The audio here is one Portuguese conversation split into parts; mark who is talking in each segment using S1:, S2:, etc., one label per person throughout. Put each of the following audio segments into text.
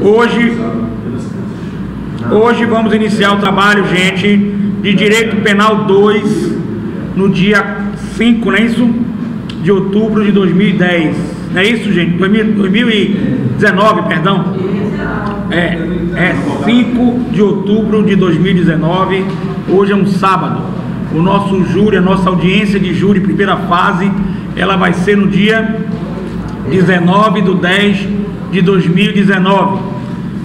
S1: Hoje, hoje vamos iniciar o trabalho, gente, de Direito Penal 2, no dia 5, não é isso? De outubro de 2010. Não é isso, gente? 2019, perdão. É, é 5 de outubro de 2019. Hoje é um sábado. O nosso júri, a nossa audiência de júri, primeira fase, ela vai ser no dia 19 de 10 de 2019.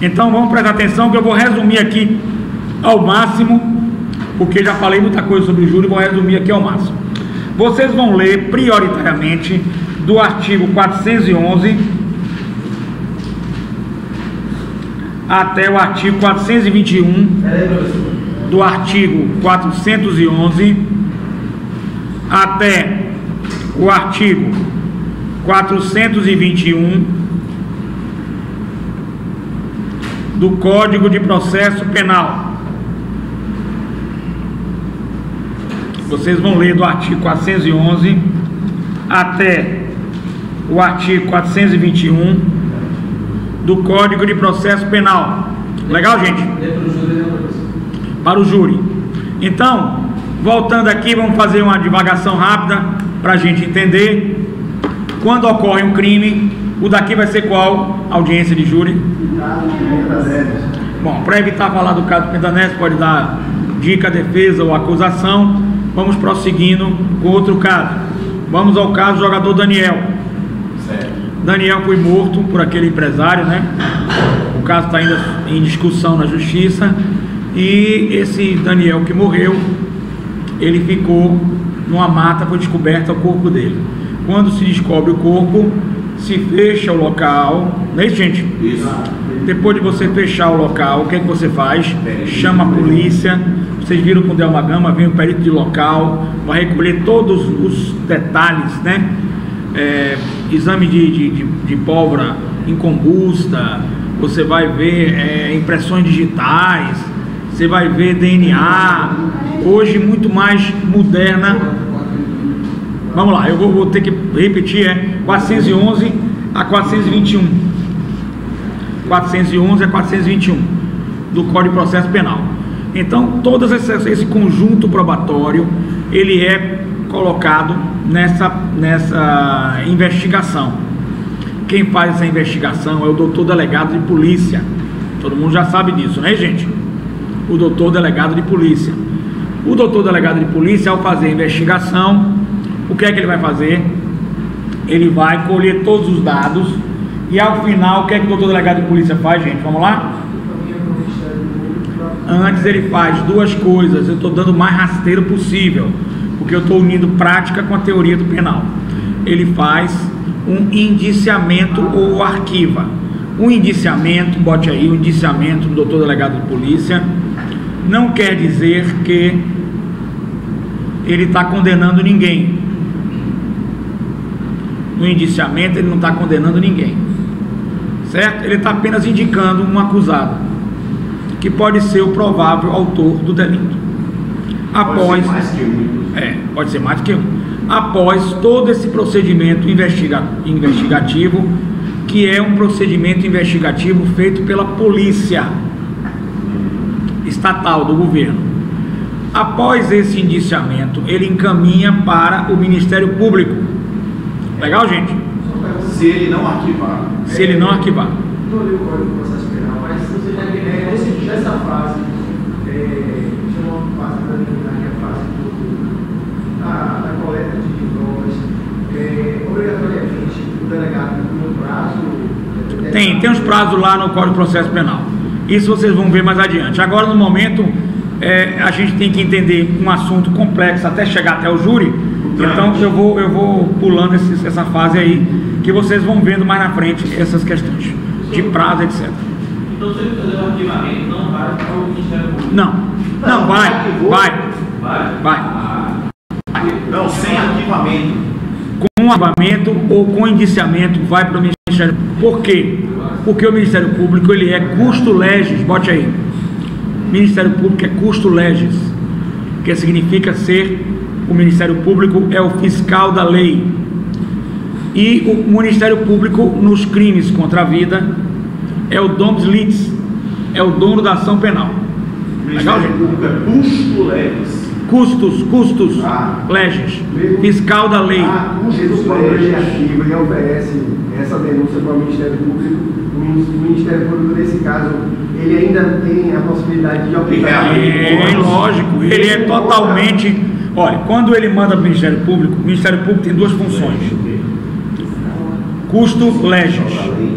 S1: Então vamos prestar atenção que eu vou resumir aqui ao máximo, porque já falei muita coisa sobre o júri, vou resumir aqui ao máximo. Vocês vão ler prioritariamente do artigo 411 até o artigo 421 do artigo 411 até o artigo 421 do Código de Processo Penal. Vocês vão ler do artigo 411 até o artigo 421 do Código de Processo Penal. Legal, gente? Para o júri. Então, voltando aqui, vamos fazer uma divagação rápida para a gente entender. Quando ocorre um crime, o daqui vai ser qual? Audiência de júri? Bom, para evitar falar do caso do pode dar dica, defesa ou acusação. Vamos prosseguindo com outro caso. Vamos ao caso do jogador Daniel. Daniel foi morto por aquele empresário, né? O caso está ainda em discussão na justiça. E esse Daniel que morreu, ele ficou numa mata, foi descoberto o corpo dele. Quando se descobre o corpo, se fecha o local, não é isso, gente?
S2: Isso.
S1: Depois de você fechar o local, o que é que você faz? Chama a polícia. Vocês viram com o Delma Gama, vem o perito de local, vai recolher todos os detalhes, né? É, exame de, de, de, de pólvora incombusta, você vai ver é, impressões digitais, você vai ver DNA, hoje muito mais moderna. Vamos lá, eu vou, vou ter que repetir, é 411 a 421. 411 a 421 do Código de Processo Penal. Então, todo esse, esse conjunto probatório, ele é colocado nessa, nessa investigação. Quem faz essa investigação é o doutor delegado de polícia. Todo mundo já sabe disso, né, gente? O doutor delegado de polícia. O doutor delegado de polícia, ao fazer a investigação, o que é que ele vai fazer? Ele vai colher todos os dados e ao final, o que é que o doutor delegado de polícia faz, gente? Vamos lá? Antes ele faz duas coisas, eu estou dando o mais rasteiro possível, porque eu estou unindo prática com a teoria do penal. Ele faz um indiciamento ou arquiva. Um indiciamento, bote aí, um indiciamento do doutor delegado de polícia, não quer dizer que ele está condenando ninguém. No indiciamento ele não está condenando ninguém. Certo? Ele está apenas indicando um acusado, que pode ser o provável autor do delito. Após.
S2: Pode ser mais que um.
S1: É, pode ser mais que um. Após todo esse procedimento investiga, investigativo, que é um procedimento investigativo feito pela polícia estatal do governo. Após esse indiciamento, ele encaminha para o Ministério Público. Legal, gente?
S2: Se ele não arquivar.
S1: Se ele não arquivar.
S3: Não li o Código de Processo Penal, mas você já é, nesse, nessa fase, é, chama uma fase preliminar, que é a fase do, da, da coleta de provas, é, obrigatoriamente o delegado tem um prazo.
S1: Tem, tem uns prazos lá no Código de Processo Penal. Isso vocês vão ver mais adiante. Agora, no momento, é, a gente tem que entender um assunto complexo até chegar até o júri. Então, eu vou, eu vou pulando esse- essa fase aí, que vocês vão vendo mais na frente essas questões de prazo, etc.
S4: Então, se ele fazer o arquivamento, não vai para o Ministério Público.
S1: Não, não, vai, vai,
S4: Vai?
S1: vai.
S4: Ah,
S2: Não, sem arquivamento.
S1: Com arquivamento ou com indiciamento, vai para o Ministério Por quê? Porque o Ministério Público, ele é custo legis, bote aí. Ministério Público é custo legis, que significa ser, o Ministério Público é o fiscal da lei. E o Ministério Público, nos crimes contra a vida, é o Domus Litis, é o dono da ação penal. Legal, gente?
S2: Público é custo leves.
S1: Custos, custos,
S2: Ah.
S1: leges, fiscal da lei.
S2: Ah, leves.
S3: ativa e oferece essa denúncia para o Ministério Público, o Minis- o Ministério Público, nesse caso, ele ainda tem a possibilidade de aplicar.
S1: É, lógico, ele é totalmente. Olha, quando ele manda para o Ministério Público, o Ministério Público tem duas funções: custo legis.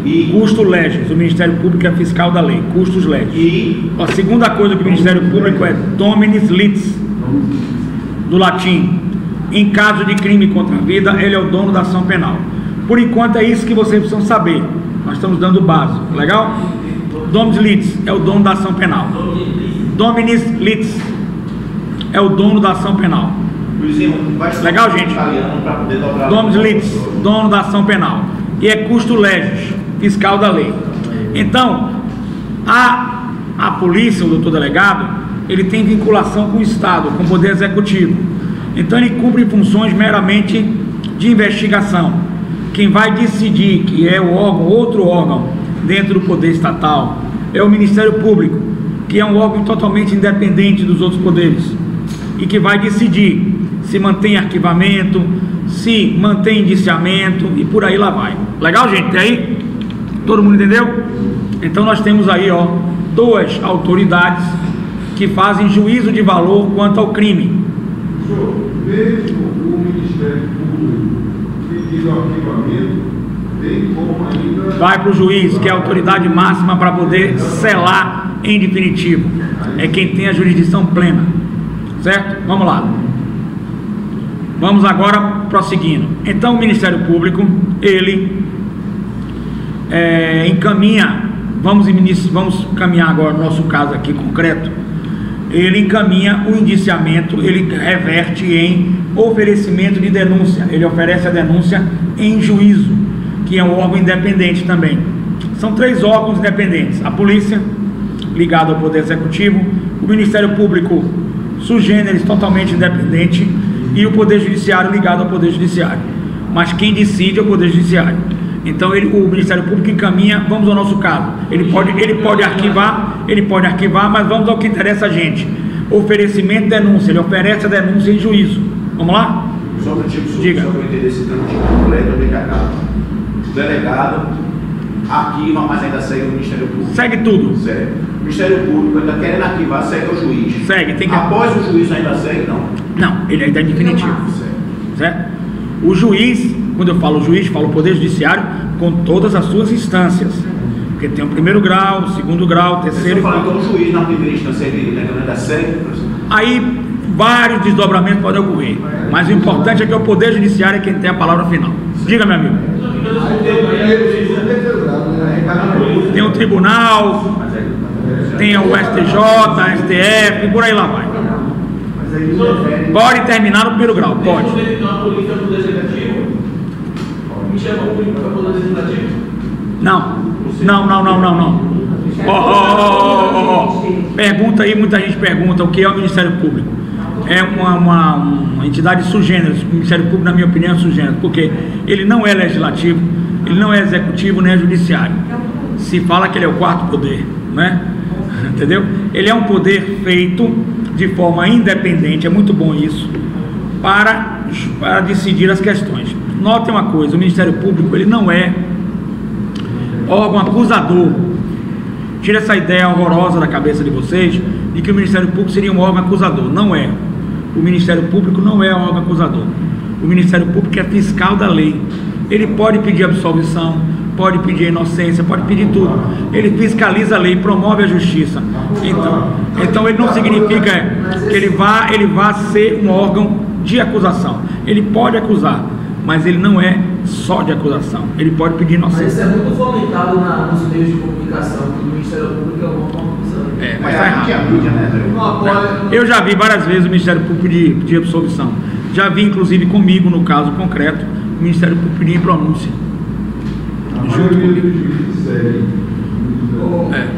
S2: E-
S1: Custo legis. O Ministério Público é fiscal da lei, custos legis. A segunda coisa que o Ministério Público é dominis litis, do latim. Em caso de crime contra a vida, ele é o dono da ação penal. Por enquanto é isso que vocês precisam saber. Nós estamos dando o básico, legal? Dominis litis é o dono da ação penal. Dominis litis é o dono da ação penal. Legal, gente? Domus litis, dono da ação penal. E é custo legis, fiscal da lei. Então, a, a polícia, o doutor delegado, ele tem vinculação com o Estado, com o Poder Executivo. Então, ele cumpre funções meramente de investigação. Quem vai decidir que é o órgão, outro órgão, dentro do Poder Estatal, é o Ministério Público, que é um órgão totalmente independente dos outros poderes e que vai decidir se mantém arquivamento, se mantém indiciamento e por aí lá vai. Legal, gente? Até aí? Todo mundo entendeu? Então nós temos aí, ó, duas autoridades que fazem juízo de valor quanto ao crime.
S5: Mesmo o Ministério Público pedindo arquivamento, tem como ainda.
S1: Vai para o juiz, que é a autoridade máxima para poder selar em definitivo. É quem tem a jurisdição plena. Certo? Vamos lá. Vamos agora prosseguindo. Então o Ministério Público, ele é, encaminha, vamos, vamos caminhar agora no nosso caso aqui concreto, ele encaminha o indiciamento, ele reverte em oferecimento de denúncia, ele oferece a denúncia em juízo, que é um órgão independente também. São três órgãos independentes: a polícia, ligada ao Poder Executivo, o Ministério Público, sugêneres, totalmente independente, e o Poder Judiciário, ligado ao Poder Judiciário. Mas quem decide é o Poder Judiciário. Então ele, o Ministério Público encaminha, vamos ao nosso caso. Ele pode, ele pode arquivar, ele pode arquivar, mas vamos ao que interessa a gente. Oferecimento de denúncia, ele oferece a denúncia em juízo. Vamos lá?
S2: Só para tipo,
S1: Diga.
S2: só para eu entender esse termo de completo, eu que acaba. O delegado arquiva, mas ainda segue o Ministério Público.
S1: Segue tudo.
S2: Segue. O Ministério Público ainda querendo arquivar, segue o juiz.
S1: Segue, tem que-
S2: Após o juiz ainda segue, não.
S1: Não, ele ainda é definitivo.
S2: Segue.
S1: certo? O juiz, quando eu falo juiz, falo Poder Judiciário com todas as suas instâncias. Porque tem o primeiro grau, o segundo grau, o terceiro e
S2: estão falando
S1: quarto.
S2: que o juiz na primeira instância ele ainda ainda segue, professor?
S1: Aí vários desdobramentos podem ocorrer. Mas o importante é que o Poder Judiciário é quem tem a palavra final. Diga, meu amigo. Tem o tribunal, tem o STJ, STF, e por aí lá vai. Pode terminar no primeiro grau, pode.
S4: Quando ele tem uma polícia pro legislativo, legislativo.
S1: Não, não, não, não, não, não. Ó, ó, ó. Pergunta aí, muita gente pergunta o que é o Ministério Público. É uma, uma, uma entidade sugênero. O Ministério Público, na minha opinião, é sugênero, porque ele não é legislativo, ele não é executivo nem é judiciário. Se fala que ele é o quarto poder, né? Entendeu? Ele é um poder feito de forma independente, é muito bom isso, para, para decidir as questões. Notem uma coisa, o Ministério Público ele não é órgão acusador. Tira essa ideia horrorosa da cabeça de vocês de que o Ministério Público seria um órgão acusador. Não é. O Ministério Público não é órgão acusador. O Ministério Público é fiscal da lei. Ele pode pedir absolvição, pode pedir inocência, pode pedir tudo. Ele fiscaliza a lei, promove a justiça. Então, então ele não significa que ele vá, ele vá ser um órgão de acusação. Ele pode acusar, mas ele não é só de acusação. Ele pode pedir
S6: Mas isso
S1: inocência.
S6: é muito fomentado na- nos meios de comunicação, que o Ministério Público é uma acusação.
S1: É, mas está
S2: a
S1: errado.
S2: mídia, a mídia, né, Zé?
S6: Não apoia.
S1: Eu já vi várias vezes o Ministério Público pedir, pedir absolvição. Já vi, inclusive, comigo, no caso concreto, o Ministério Público pedir pronúncia.
S5: A maioria dos juízes segue.
S1: É.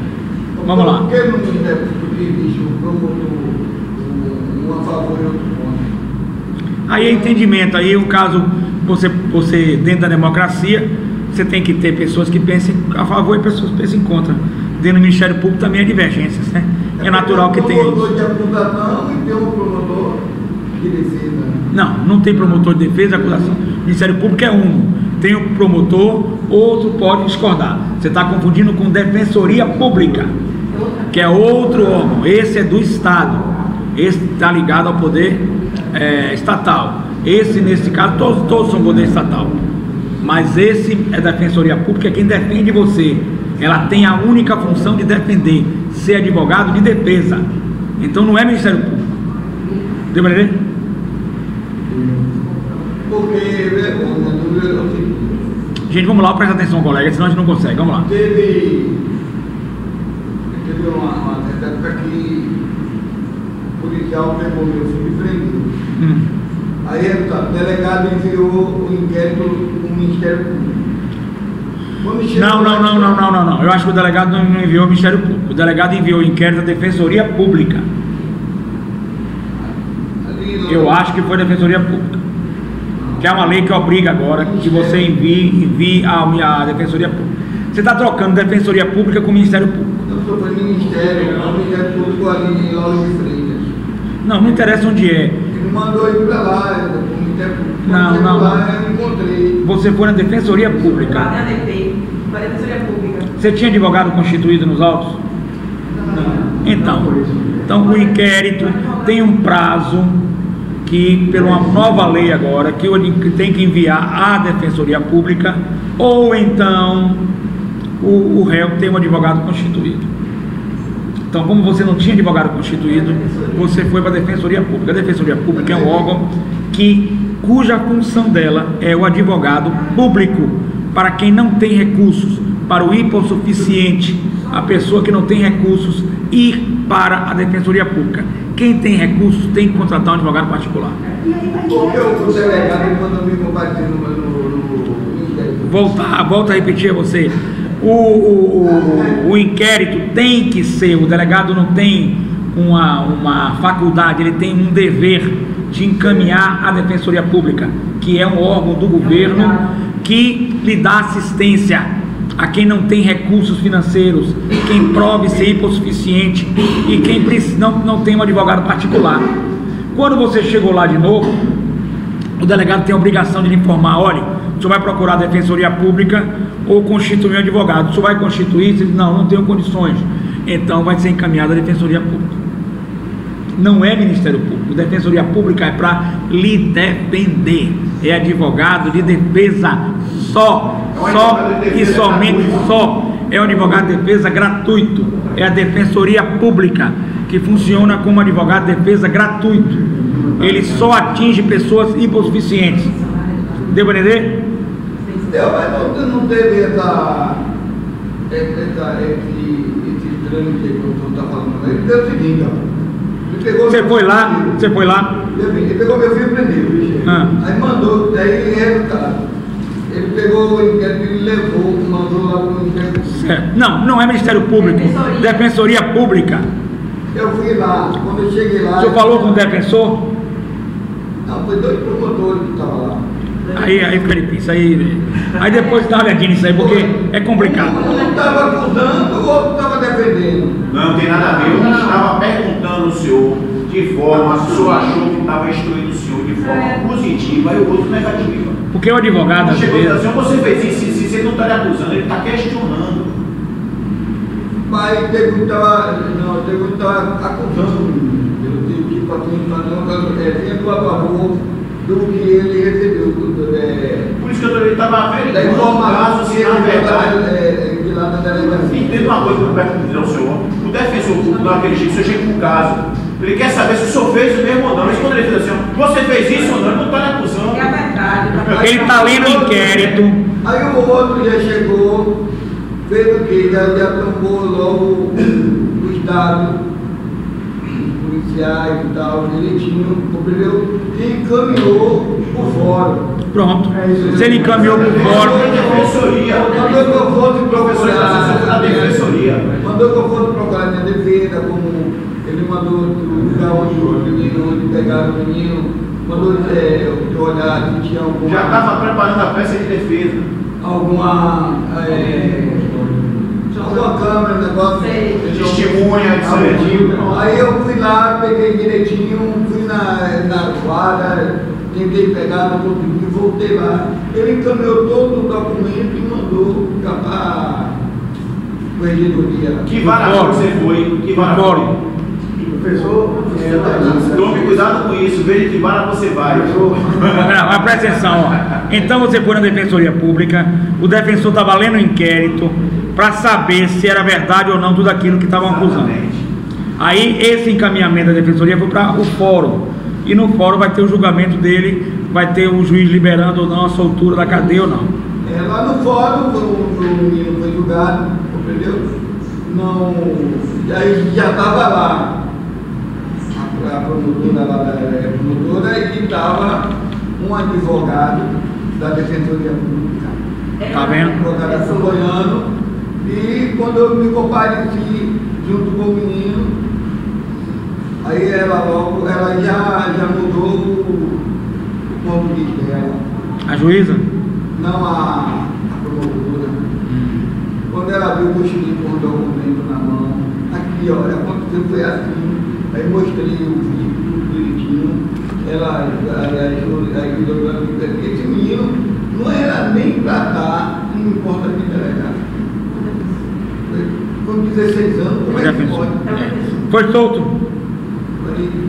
S1: Vamos lá.
S7: Por que no Ministério Público existe um promotor, um, um a favor e outro contra?
S1: Aí é entendimento, aí é um caso você, você dentro da democracia, você tem que ter pessoas que pensem a favor e pessoas que pensem contra. Dentro do Ministério Público também há divergências, né? É natural que tenha
S7: Tem um promotor
S1: isso.
S7: de acusação e tem um promotor de defesa.
S1: Não, não tem promotor de defesa e acusação. O Ministério Público é um. Tem o promotor, outro pode discordar. Você está confundindo com Defensoria Pública, que é outro órgão. Esse é do Estado. Esse está ligado ao poder eh, estatal. Esse, nesse caso, todos, todos são poder estatal. Mas esse é Defensoria Pública, é quem defende você. Ela tem a única função de defender, ser advogado de defesa. Então não é Ministério Público. Deu para entender?
S7: Do é
S1: Gente, vamos lá, presta atenção, colega, senão a gente não consegue. Vamos lá.
S7: teve, teve uma, época que o policial pegou meu filho e prendeu. Aí resultado, o delegado enviou o inquérito para o Ministério Público.
S1: Não, não, não, não, não, não, não. Eu acho que o delegado não não enviou ao Ministério Público. O delegado enviou o inquérito à Defensoria Pública. Eu acho que foi a Defensoria Pública. Que é uma lei que obriga agora que você envie, envie à, à Defensoria Pública. Você está trocando Defensoria Pública com o Ministério Público.
S7: Sou para o Ministério, não o Ministério Público ali em Freitas.
S1: Não, não interessa onde é.
S7: Mandou ir para lá, para o Ministério Público.
S1: Não,
S7: Quando
S1: não,
S7: lá,
S1: não.
S7: eu encontrei.
S1: Você foi na Defensoria Pública.
S8: tem a DP, para a Defensoria Pública.
S1: Você tinha advogado constituído nos autos? Então, então o inquérito tem um prazo que, pela uma nova lei agora, que tem que enviar à Defensoria Pública, ou então o, o réu tem um advogado constituído. Então, como você não tinha advogado constituído, você foi para a Defensoria Pública. A Defensoria Pública é um órgão que, cuja função dela é o advogado público para quem não tem recursos, para o hipossuficiente, a pessoa que não tem recursos, ir para a Defensoria Pública. Quem tem recursos tem que contratar um advogado particular.
S7: Porque o delegado ele mandou me comparecer no, no, no Ministério Público.
S1: Voltar, volta a repetir a você. O, o, o, inquérito tem que ser, o delegado não tem uma, uma faculdade, ele tem um dever de encaminhar à Defensoria Pública, que é um órgão do governo que lhe dá assistência a quem não tem recursos financeiros, quem prove ser hipossuficiente e quem não, não tem um advogado particular. Quando você chegou lá de novo, o delegado tem a obrigação de lhe informar, olha, o senhor vai procurar a defensoria pública ou constituir um advogado. O senhor vai constituir? Você diz, não, não tenho condições. Então vai ser encaminhado à defensoria pública. Não é Ministério Público. Defensoria Pública é para lhe defender. É advogado de defesa só.
S2: É
S1: Só e somente só. É um advogado de defesa gratuito. É a Defensoria Pública que funciona como advogado de defesa gratuito. Ele só atinge pessoas hipossuficientes. Deu para entender?
S7: Deu, mas não, não teve essa, essa, esse, esse trâmite que o senhor está falando. Ele deu o seguinte, ó. Ele pegou
S1: Você foi lá, você foi lá.
S7: Ele pegou meu filho e prendeu, bicho.
S1: Ah.
S7: Aí mandou, daí resultado. Ele pegou o inquérito e levou, mandou lá para o Ministério Público.
S1: É, Não, não é Ministério Público.
S8: Defensoria.
S1: Defensoria Pública.
S7: Eu fui lá, quando eu cheguei lá.
S1: O senhor falou com o defensor?
S7: Não, foi dois promotores.
S1: Aí, aí fica difícil. Aí, aí depois dá uma olhadinha nisso aí, porque é complicado.
S7: Um estava acusando, o outro estava defendendo.
S2: Não, não tem nada a ver. Eu estava perguntando ao senhor de forma, se o senhor achou que estava instruindo o senhor de forma positiva e o outro negativa.
S1: Porque o advogado, às
S2: Chegou falou assim,
S1: vezes.
S2: você fez isso, isso, isso, ele não está lhe acusando, ele está questionando.
S7: Mas teve um que estava, não, teve um que estava acusando o. Eu tive que assim, fazer uma coisa, é, sendo a favor do que ele recebeu, do, é,
S2: Por isso que eu estava
S7: da
S2: averiguando o
S7: informação
S2: caso,
S7: que
S2: se
S7: ele
S2: na verdade...
S7: é, de lá da delegacia.
S2: Entenda uma coisa que eu peço dizer ao senhor. O defensor público não acredita que o senhor chega com o caso. Ele quer saber se o senhor fez o mesmo ou não. Mas quando ele diz assim, você fez isso ou não, ele não está lhe acusando.
S8: É a verdade. tá?
S1: Ele está lendo o inquérito.
S7: Aí o outro já chegou, fez o quê? Já, já logo o Estado, policiais e tal, direitinho, compreendeu? E encaminhou por fora.
S1: Pronto. Se ele encaminhou por fora.
S2: Defensoria.
S7: Mandou que eu fosse procurar.
S2: defensoria.
S7: Mandou que eu fosse procurar minha defesa, como ele mandou lugar onde o menino, onde pegaram o menino, quando é, eu fui olhar se tinha alguma.
S2: Já estava preparando a peça de defesa.
S7: alguma. É, alguma câmera, negócio.
S2: Testemunha, direitinho.
S7: Aí eu fui lá, peguei direitinho, fui na, na guarda, tentei pegar, não consegui, voltei lá. Ele encaminhou todo o documento e mandou para a corregedoria.
S2: Que vara
S1: Concordo.
S2: você foi? Que vara
S1: Concordo.
S2: foi?
S5: Professor, é,
S2: Tome cuidado com isso, veja que vara você vai.
S1: Não, mas presta atenção, ó. Então você foi na Defensoria Pública, o defensor estava lendo o inquérito para saber se era verdade ou não tudo aquilo que estavam acusando. Aí esse encaminhamento da Defensoria foi para o fórum. E no fórum vai ter o julgamento dele, vai ter o juiz liberando ou não a soltura da cadeia ou não.
S7: É, lá no fórum, o, o menino foi julgado, entendeu? Não. Aí já estava lá. A, promotora lá da é, promotora e estava um advogado da Defensoria Pública.
S1: Tá vendo?
S7: advogado acompanhando. E quando eu me compareci junto com o menino, aí ela logo, ela já, já mudou o, o ponto de vista dela.
S1: A juíza?
S7: Não a, a promotora. Quando ela viu o mochilinho com o documento na mão, aqui, olha, aconteceu foi assim. Aí mostrei o vídeo, tudo direitinho. Ela, aí o esse menino não era nem para estar em porta de. Com 16 anos, como é que pode?
S1: Foi solto.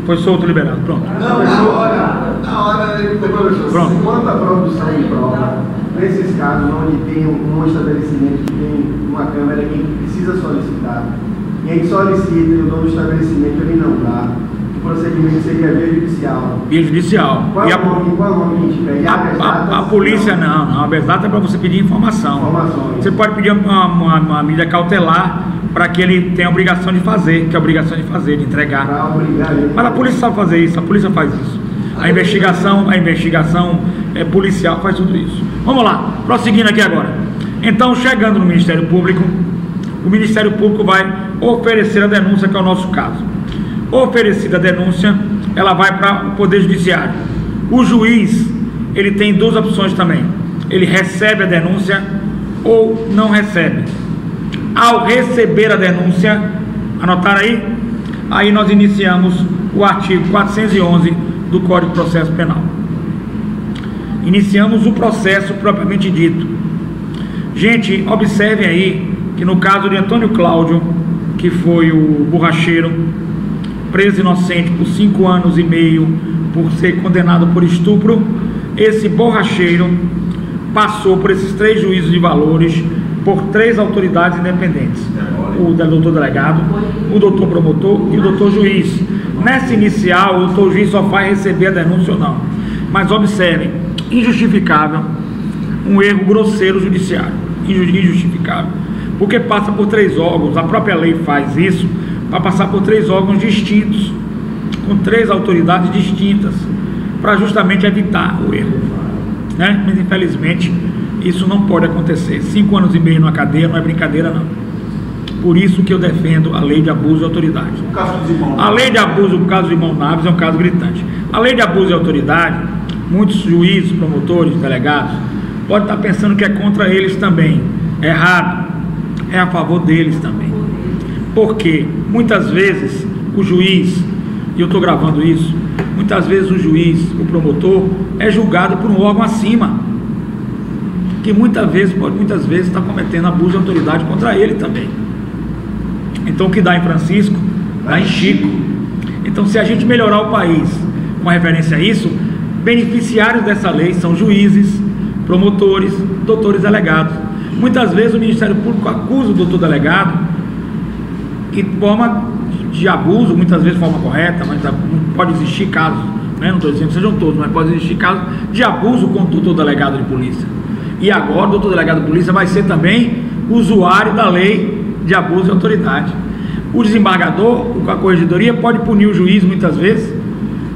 S1: Foi solto, liberado. Pronto.
S7: Não, na hora, na hora ele foi
S5: professor,
S1: Pronto.
S5: quanto à produção de prova, nesses casos onde tem um, um estabelecimento que tem uma câmera que precisa solicitar, e aí solicita e o dono do estabelecimento ele não dá, procedimento seria via judicial.
S1: Via judicial.
S5: Qual
S1: E a,
S5: nome, qual nome que a pede?
S1: a, a- a polícia não, não. A verdade é para você pedir informação.
S5: Informações.
S1: Você pode pedir uma, uma, uma medida cautelar para que ele tenha a obrigação de fazer, que é a obrigação de fazer, de entregar.
S5: Obrigar.
S1: Mas a polícia sabe fazer isso, a polícia faz isso. A investigação, a investigação é, policial faz tudo isso. Vamos lá, prosseguindo aqui agora. Então, chegando no Ministério Público, o Ministério Público vai oferecer a denúncia, que é o nosso caso. Oferecida a denúncia, ela vai para o Poder Judiciário. O juiz, ele tem duas opções também. Ele recebe a denúncia ou não recebe. Ao receber a denúncia, anotaram aí? Aí nós iniciamos o artigo 411 do Código de Processo Penal. Iniciamos o processo propriamente dito. Gente, observem aí que no caso de Antônio Cláudio, que foi o borracheiro, preso inocente por cinco anos e meio por ser condenado por estupro, esse borracheiro passou por esses três juízos de valores por três autoridades independentes: o doutor delegado, o doutor promotor e o doutor juiz. Nessa inicial, o doutor juiz só vai receber a denúncia ou não. Mas observem, injustificável, um erro grosseiro judiciário, inju- injustificável, porque passa por três órgãos, a própria lei faz isso, para passar por três órgãos distintos, com três autoridades distintas, para justamente evitar o erro. Né? Mas infelizmente isso não pode acontecer. Cinco anos e meio numa cadeia não é brincadeira não. Por isso que eu defendo a lei de abuso de autoridade. A lei de abuso, o caso de irmão Naves é um caso gritante. A lei de abuso de autoridade, muitos juízes, promotores, delegados, podem estar pensando que é contra eles também. É errado. É a favor deles também. Porque muitas vezes o juiz, e eu estou gravando isso, muitas vezes o juiz, o promotor, é julgado por um órgão acima. Que muitas vezes, pode muitas vezes está cometendo abuso de autoridade contra ele também. Então o que dá em Francisco, dá em Chico. Então se a gente melhorar o país com referência a isso, beneficiários dessa lei são juízes, promotores, doutores delegados. Muitas vezes o Ministério Público acusa o doutor delegado que forma de abuso, muitas vezes forma correta, mas pode existir casos, né? não estou dizendo que sejam todos, mas pode existir casos de abuso com o doutor delegado de polícia. E agora o doutor delegado de polícia vai ser também usuário da lei de abuso de autoridade. O desembargador, a corregedoria, pode punir o juiz muitas vezes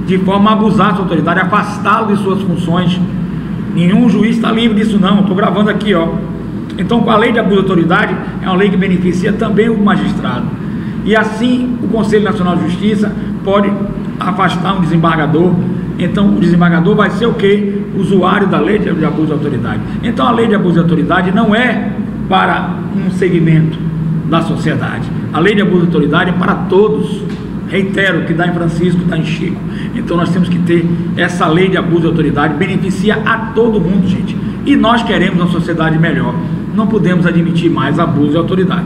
S1: de forma a abusar sua autoridade, afastá-lo de suas funções. Nenhum juiz está livre disso não, estou gravando aqui, ó. Então, com a lei de abuso de autoridade, é uma lei que beneficia também o magistrado. E assim, o Conselho Nacional de Justiça pode afastar um desembargador Então o desembargador vai ser o quê? Usuário da lei de abuso de autoridade. Então a lei de abuso de autoridade não é para um segmento da sociedade. A lei de abuso de autoridade é para todos. Reitero que dá em Francisco, está em Chico. Então nós temos que ter essa lei de abuso de autoridade, beneficia a todo mundo, gente. E nós queremos uma sociedade melhor. Não podemos admitir mais abuso de autoridade.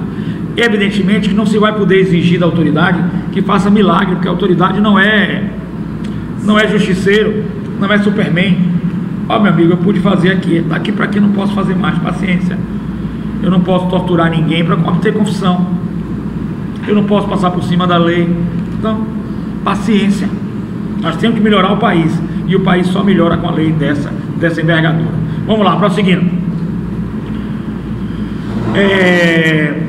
S1: Evidentemente que não se vai poder exigir da autoridade que faça milagre, porque a autoridade não é não é justiceiro, não é superman. Ó meu amigo, eu pude fazer aqui, daqui para aqui não posso fazer mais, paciência. Eu não posso torturar ninguém para obter confissão. Eu não posso passar por cima da lei. Então, paciência. Nós temos que melhorar o país. E o país só melhora com a lei dessa, dessa envergadura. Vamos lá, prosseguindo. É...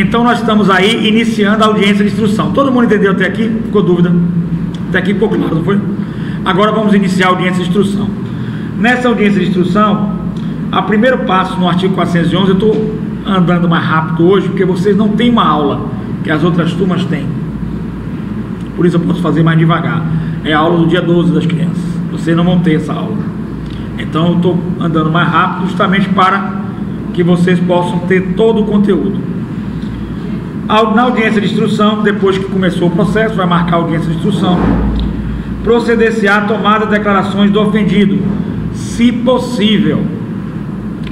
S1: Então nós estamos aí iniciando a audiência de instrução. Todo mundo entendeu até aqui? Ficou dúvida? Até aqui ficou claro, não foi? Agora vamos iniciar a audiência de instrução. Nessa audiência de instrução, a primeiro passo no artigo 411, eu estou andando mais rápido hoje, porque vocês não têm uma aula que as outras turmas têm. Por isso eu posso fazer mais devagar. É a aula do dia 12 das crianças. Vocês não vão ter essa aula. Então eu estou andando mais rápido justamente para que vocês possam ter todo o conteúdo. Na audiência de instrução, depois que começou o processo, vai marcar a audiência de instrução, proceder-se à tomada de declarações do ofendido, se possível.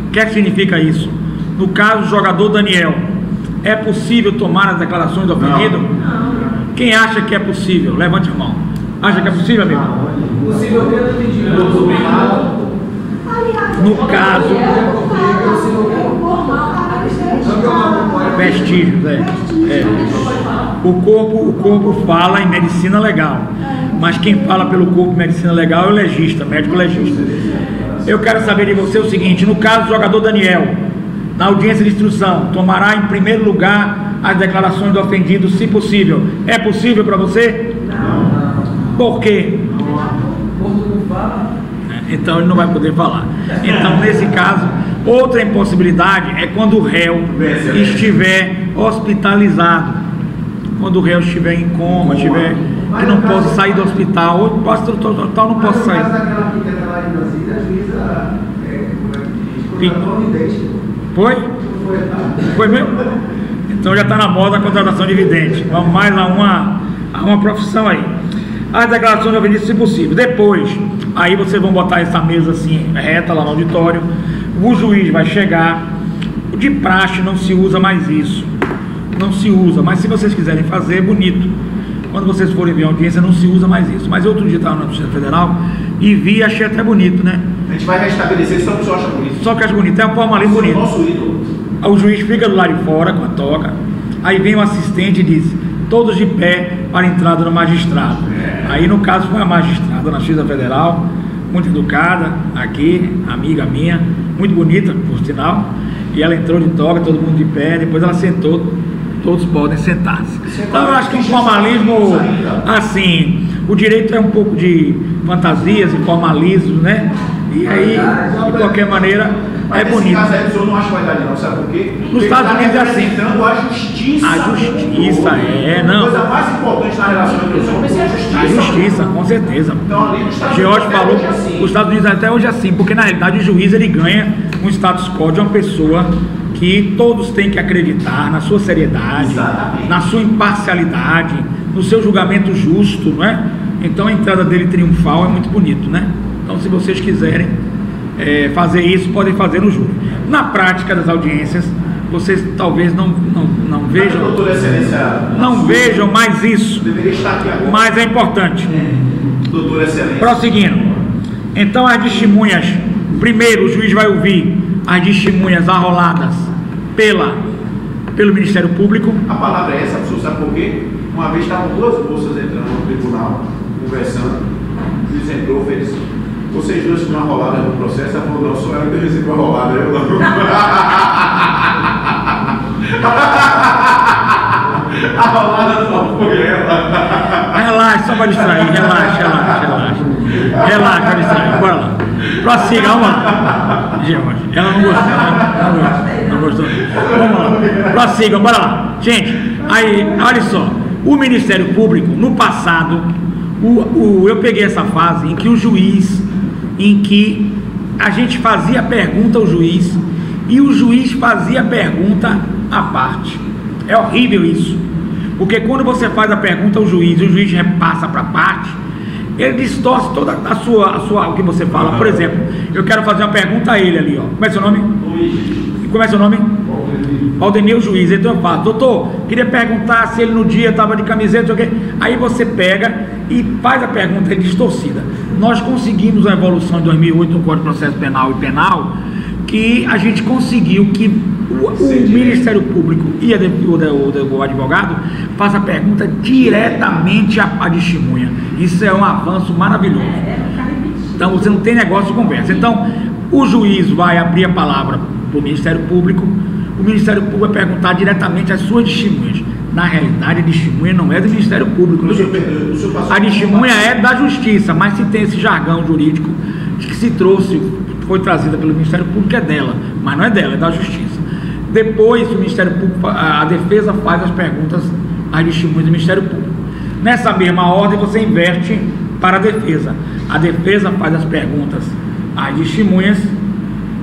S1: O que, é que significa isso? No caso do jogador Daniel, é possível tomar as declarações do ofendido? Não. Quem acha que é possível? Levante a mão. Acha que é possível, amigo?
S6: Possível entendi.
S1: No caso. Vestígios, é. É. O corpo, o corpo fala em medicina legal. Mas quem fala pelo corpo em medicina legal é o legista, médico legista. Eu quero saber de você o seguinte: no caso do jogador Daniel, na audiência de instrução, tomará em primeiro lugar as declarações do ofendido, se possível. É possível para você? Não. Por quê? É, então ele não vai poder falar. Então, nesse caso, outra impossibilidade é quando o réu estiver hospitalizado. Quando o réu estiver em coma, estiver que não possa sair do hospital, ou posso total não posso sair. Foi? Foi mesmo? Então já está na moda a contratação de vidente. Vamos mais a uma, a uma profissão aí. As declarações de ofendido, se possível. Depois, aí vocês vão botar essa mesa assim, reta lá no auditório. O juiz vai chegar. De praxe não se usa mais isso. Não se usa. Mas se vocês quiserem fazer, é bonito. Quando vocês forem ver a audiência, não se usa mais isso. Mas outro dia estava na Justiça Federal e vi achei até bonito, né?
S2: A gente vai restabelecer só que você acha bonito.
S1: Só que acha bonito. É um formalismo bonito.
S2: Nosso ídolo.
S1: O juiz fica do lado de fora com a toca. Aí vem o assistente e diz: todos de pé para a entrada do magistrado. É. Aí no caso foi a magistrada na Justiça Federal, muito educada, aqui, amiga minha, muito bonita, por sinal. E ela entrou de toga, todo mundo de pé, depois ela sentou, todos podem sentar-se. Então eu acho que um formalismo assim, o direito é um pouco de fantasias e formalismos, né? E aí, de qualquer maneira,
S2: mas
S1: é bonito.
S2: Caso aí, o senhor não acha verdade não, sabe por quê?
S1: Nos Estados Unidos é assim.
S2: a justiça.
S1: A justiça, é, não.
S2: A coisa mais importante na relação entre os homens é a justiça.
S1: A justiça, com certeza.
S2: Então ali nos Estados
S1: George
S2: Unidos
S1: falou,
S2: é assim.
S1: os Estados Unidos até hoje é assim, porque na realidade o juiz ele ganha um status quo de uma pessoa que todos têm que acreditar na sua seriedade,
S2: Exatamente.
S1: na sua imparcialidade, no seu julgamento justo, não é? Então a entrada dele triunfal é muito bonito, né? Então se vocês quiserem é, fazer isso, podem fazer no júri. Na prática das audiências, vocês talvez não, não, não vejam, não vejam mais isso, mas é importante.
S2: Doutora Excelência.
S1: Prosseguindo. Então as testemunhas, primeiro o juiz vai ouvir as testemunhas arroladas pela, pelo Ministério Público.
S2: A palavra é essa, professor, sabe por quê? Uma vez estavam duas moças entrando no tribunal, conversando, o juiz entrou, fez. Vocês duas foram enroladas no processo, ela falou, não, só ela que recebeu a rolada, eu não. a rolada só foi ela.
S1: Relaxa, só para distrair, relaxa, relaxa, relaxa. Relaxa, distrair, bora lá. Prossiga, vamos lá. Ela não gostou, né? Não gostou. Vamos lá. Prossigam, bora lá. Gente, aí, olha só. O Ministério Público, no passado, O, o- eu peguei essa fase em que o juiz, em que a gente fazia pergunta ao juiz e o juiz fazia pergunta à parte. É horrível isso. Porque quando você faz a pergunta ao juiz e o juiz repassa para a parte, ele distorce toda a sua, a sua, o que você fala. Por exemplo, eu quero fazer uma pergunta a ele ali, ó. Como é seu nome? E Como é seu nome? Valdemir, o juiz. Então eu falo, doutor, queria perguntar se ele no dia estava de camiseta, não sei o quê. Aí você pega e faz a pergunta distorcida. Nós conseguimos uma evolução em 2008 no Código de Processo Penal e Penal, que a gente conseguiu que o, o Ministério Público e a o, o o advogado faça pergunta diretamente à, à testemunha. Isso é um avanço maravilhoso. Então você não tem negócio de conversa. Então o juiz vai abrir a palavra para o Ministério Público, o Ministério Público vai perguntar diretamente às suas testemunhas. Na realidade, a testemunha não é do Ministério Público.
S2: Passou
S1: A testemunha é da Justiça, mas se tem esse jargão jurídico que se trouxe, foi trazida pelo Ministério Público, é dela, mas não é dela, é da Justiça. Depois, o Ministério Público, a defesa faz as perguntas às testemunhas do Ministério Público. Nessa mesma ordem, você inverte para a defesa. A defesa faz as perguntas às testemunhas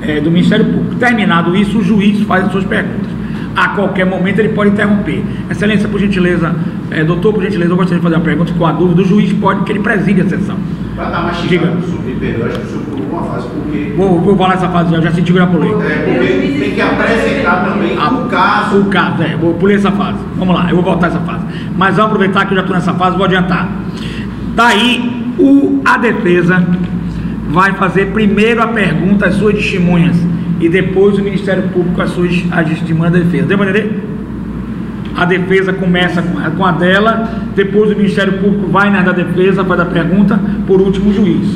S1: eh, do Ministério Público. Terminado isso, o juiz faz as suas perguntas. A qualquer momento ele pode interromper. Excelência, por gentileza, eh, doutor, por gentileza, eu gostaria de fazer uma pergunta com a dúvida. O juiz pode, que ele preside a sessão.
S2: Para dar mais
S1: Diga.
S2: chegada, o senhor me perdoa, acho que o senhor fase, porque,
S1: Vou, vou falar essa fase já, já senti que eu já pulei.
S2: é, porque tem que apresentar também
S1: Ah,
S2: o caso.
S1: O caso, é, vou pulei essa fase. Vamos lá, eu vou voltar essa fase. Mas vamos aproveitar que eu já estou nessa fase, vou adiantar. Daí, o, a defesa vai fazer primeiro a pergunta às suas testemunhas e depois o Ministério Público às suas as testemunhas da defesa. Deu para entender? A defesa começa com a, com a dela, depois o Ministério Público vai na da defesa, faz a pergunta, por último o juiz.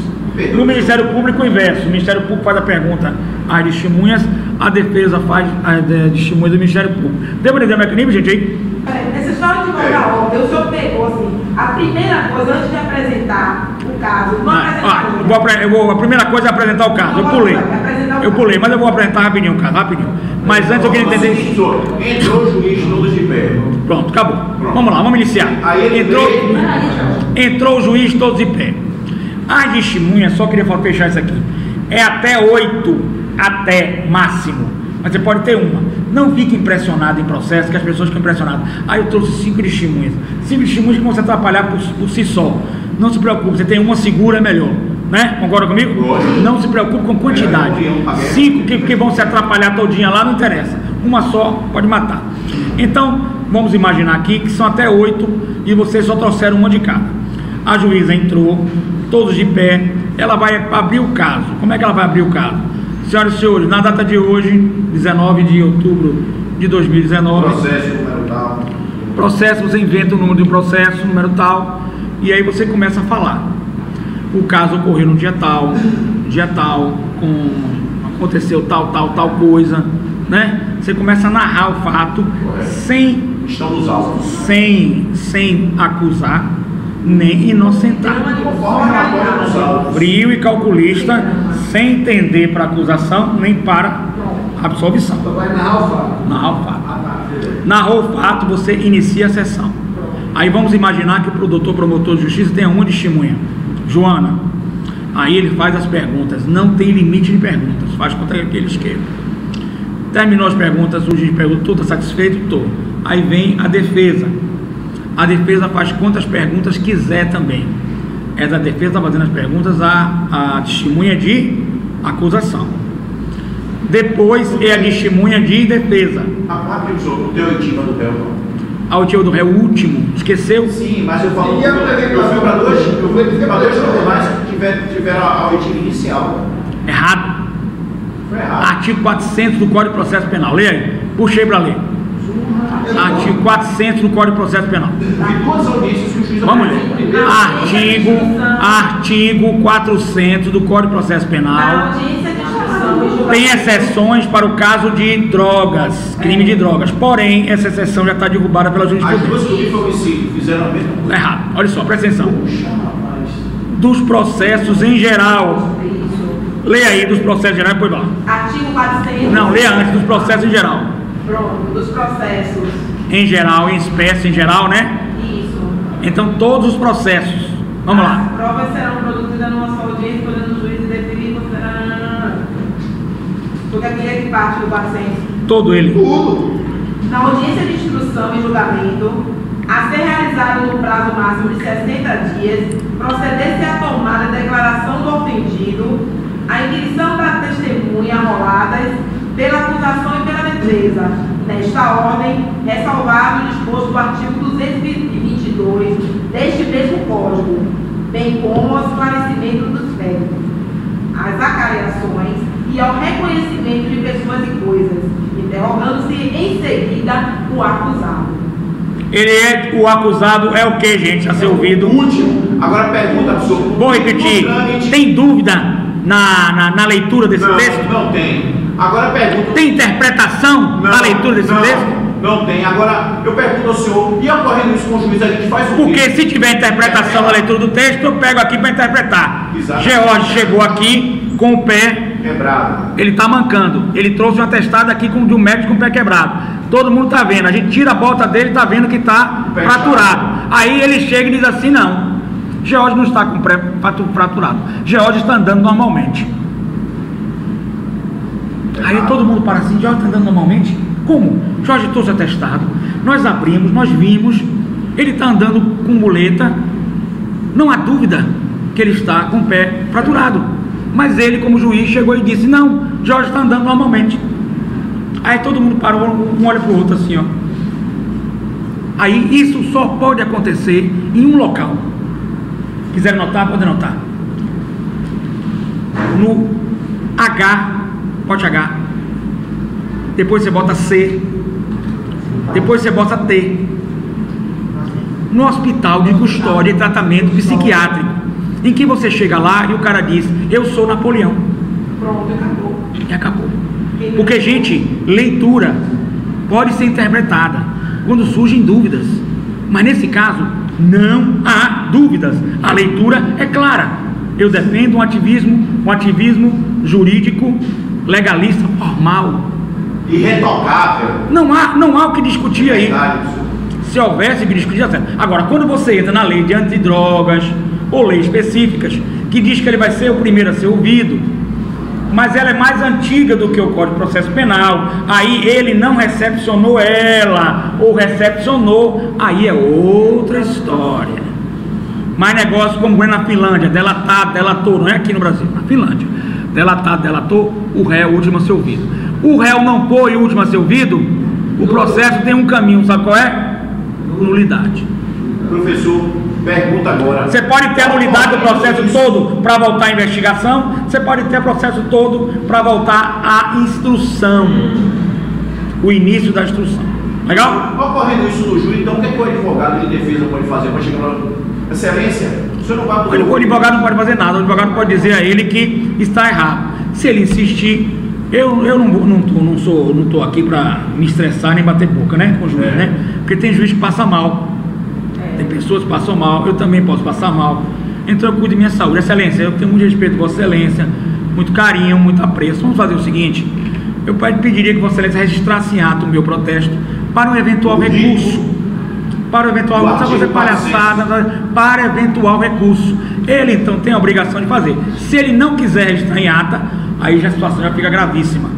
S1: No Ministério Público, o inverso. O Ministério Público faz a pergunta às testemunhas, a defesa faz as testemunhas do Ministério Público. Deu para entender o mecanismo, gente? Aí?
S8: Peraí, Nessa história de volta à ordem, o senhor pegou assim, a primeira coisa antes de apresentar o caso, não
S1: Ah,
S8: apresentar
S1: ah, vou apre- eu vou- a primeira coisa é apresentar o caso. Eu pulei. Eu pulei, mas eu vou apresentar rapidinho o caso, rapidinho. Mas antes eu queria entender.
S2: Senhor, Entrou o juiz todos de pé.
S1: Pronto, acabou.
S2: Pronto.
S1: Vamos lá, vamos iniciar.
S2: Aí ele
S1: Entrou,
S2: veio-
S1: entrou o juiz todos de pé. As testemunhas, só queria fechar isso aqui. É até oito, até máximo. Mas você pode ter uma. Não fique impressionado em processo, que as pessoas ficam impressionadas. Aí eu trouxe cinco testemunhas. Cinco testemunhas que vão se atrapalhar por, por si só. Não se preocupe, você tem uma segura, é melhor. Né? Concorda comigo?
S2: Lógico.
S1: Não se preocupe com quantidade.
S2: É,
S1: Cinco que, que vão se atrapalhar todinha lá, não interessa. Uma só pode matar. Então, vamos imaginar aqui que são até oito e vocês só trouxeram uma de cada. A juíza entrou, todos de pé, ela vai abrir o caso. Como é que ela vai abrir o caso? Senhoras e senhores, na data de hoje, 19 de outubro de 2019,
S2: Processo número tal.
S1: processo, você inventa o número de um processo, número tal, e aí você começa a falar. O caso ocorreu no dia tal, dia tal, com aconteceu tal, tal, tal coisa, né? Você começa a narrar o fato sem,
S2: Estão nos autos.
S1: sem, sem acusar nem inocentar. Frio e calculista, sem entender para acusação nem para absolvição.
S3: Narrar o fato.
S1: Narrou o fato, você inicia a sessão. Aí vamos imaginar que o doutor promotor de justiça tem uma testemunha, Joana. Aí ele faz as perguntas, não tem limite de perguntas, faz quanto que eles queiram. Terminou as perguntas, o juiz pergunta, está satisfeito? Estou. Aí vem a defesa. A defesa faz quantas perguntas quiser também. É da defesa fazendo as perguntas à, à testemunha de acusação. Depois é a testemunha de defesa.
S2: Rapaz, professor, o teu oitiva do réu. não.
S1: ao tio do réu último, esqueceu?
S2: Sim, mas eu falo.
S7: E a?
S2: Eu fui para dois, eu fui para dois tribunais que tiveram, tiveram a a oitiva inicial.
S1: Errado.
S2: Foi errado.
S1: Artigo 400 do Código de Processo Penal. Leia aí. Puxei para ler. Artigo 400 do Código de Processo Penal. Vamos ler. Artigo, artigo 400 do Código de Processo
S8: Na
S1: Penal. Tem exceções para o caso de drogas, crime de drogas. Porém, essa exceção já está derrubada pela
S2: As duas
S1: jurisprudência.
S2: que eu vi foi homicídio, fizeram a mesma coisa.
S1: Errado. Olha só, presta atenção. Dos processos em geral. Leia aí dos processos em geral, depois vai lá.
S8: Artigo 400.
S1: Não, leia antes dos processos em geral.
S8: Pronto, dos processos.
S1: Em geral, em espécie em geral, né?
S8: Isso.
S1: Então, todos os processos Vamos
S8: As
S1: lá.
S8: provas serão produzidas numa só audiência, podendo o juiz definir e. Porque aqui é que parte do paciente.
S1: Todo ele.
S2: Tudo.
S8: Na audiência de instrução e julgamento, a ser realizado no prazo máximo de 60 dias, proceder-se à tomada e declaração do ofendido, a inquisição da testemunha arroladas pela acusação e pela defesa. Nesta ordem, ressalvado o disposto do artigo 222 deste mesmo Código, bem como o esclarecimento dos fatos às acariações e ao reconhecimento de pessoas e coisas, interrogando-se em seguida o acusado.
S1: Ele é o acusado, é o que, gente, a ser ouvido?
S2: Último. Agora pergunta pro senhor.
S1: Vou repetir. Tem dúvida na, na, na leitura desse
S2: não,
S1: texto?
S2: Não tem. Agora pergunta.
S1: Tem interpretação na leitura desse
S2: não,
S1: texto?
S2: Não tem. Agora, eu pergunto ao senhor, e ocorrendo isso com o juiz, a gente faz o quê?
S1: Porque se tiver interpretação na leitura do texto, eu pego aqui para interpretar.
S2: Exato.
S1: George chegou aqui com o pé,
S2: Quebrado.
S1: ele está mancando. Ele trouxe um atestado aqui com, de um médico com o pé quebrado. Todo mundo está vendo. A gente tira a bota dele e está vendo que está fraturado. Aí ele chega e diz assim: não. George não está com o pé fratu- fraturado. George está andando normalmente. Aí todo mundo para assim, Jorge está andando normalmente? Como? Jorge trouxe atestado, nós abrimos, nós vimos, ele está andando com muleta, não há dúvida que ele está com o pé fraturado. Mas ele, como juiz, chegou e disse, não, Jorge está andando normalmente. Aí todo mundo parou, um olha para o outro assim, ó. Aí isso só pode acontecer em um local. Quiser notar, pode anotar. No H, bote H. Depois você bota C. Depois você bota T. No hospital de custódia e tratamento psiquiátrico. Em que você chega lá e o cara diz, eu sou Napoleão.
S8: Pronto, acabou.
S1: E acabou. Porque, gente, leitura pode ser interpretada quando surgem dúvidas. Mas nesse caso, não há dúvidas. A leitura é clara. Eu defendo um ativismo, um ativismo jurídico, legalista, formal.
S2: Irretocável.
S1: Não há, não há o que discutir aí. Se houvesse que discutir, já certo. Agora, quando você entra na lei de antidrogas ou leis específicas, que diz que ele vai ser o primeiro a ser ouvido, mas ela é mais antiga do que o Código de Processo Penal, aí ele não recepcionou ela, ou recepcionou, aí é outra história. Mas negócio como é na Finlândia, delatado, delatou, não é aqui no Brasil, na Finlândia. Delatado, delatou, o réu último a ser ouvido. O réu não foi o último a ser ouvido, o processo tem um caminho, sabe qual é? Nulidade.
S2: Professor, pergunta agora.
S1: Você pode ter a nulidade do processo todo para voltar à investigação, você pode ter o processo todo para voltar à instrução, o início da instrução. Legal?
S2: Ocorrendo isso no júri, então o que, é que o advogado de defesa pode fazer para chegar lá? Excelência, o senhor não vai poder.
S1: O advogado não pode fazer nada, o advogado pode dizer a ele que está errado. Se ele insistir, eu, eu não, não, tô, não sou, não tô aqui para me estressar nem bater boca, né, com o juiz,
S2: É.
S1: né? Porque tem juiz que passa mal, tem pessoas que passam mal, eu também posso passar mal. Então eu cuido de minha saúde. Excelência, eu tenho muito respeito por Vossa Excelência, muito carinho, muito apreço. Vamos fazer o seguinte: eu pediria que Vossa Excelência registrasse em ato o meu protesto para um eventual
S2: O
S1: recurso. Para o eventual, não precisa fazer palhaçada, para eventual recurso. Ele então tem a obrigação de fazer. Se ele não quiser registrar em ata, aí já a situação já fica gravíssima.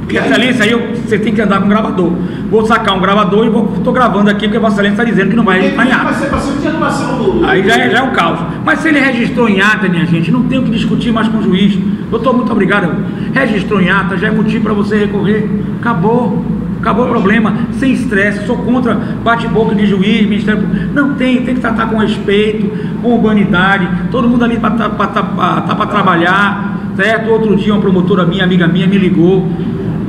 S1: Porque, excelência, aí eu- você tem que andar com gravador. Vou sacar um gravador e vou, estou gravando aqui porque Vossa Excelência está dizendo que não vai registrar em ata. Aí já é, já é um caos. Mas se ele registrou em ata, minha gente, não tem o que discutir mais com o juiz. Doutor, muito obrigado. Registrou em ata, já é motivo para você recorrer. Acabou. Acabou o problema. Sem estresse. Sou contra bate-boca de juiz, Ministério Público. Não tem, tem que tratar com respeito, com urbanidade. Todo mundo ali está para trabalhar. Certo? Outro dia, uma promotora minha, amiga minha, me ligou,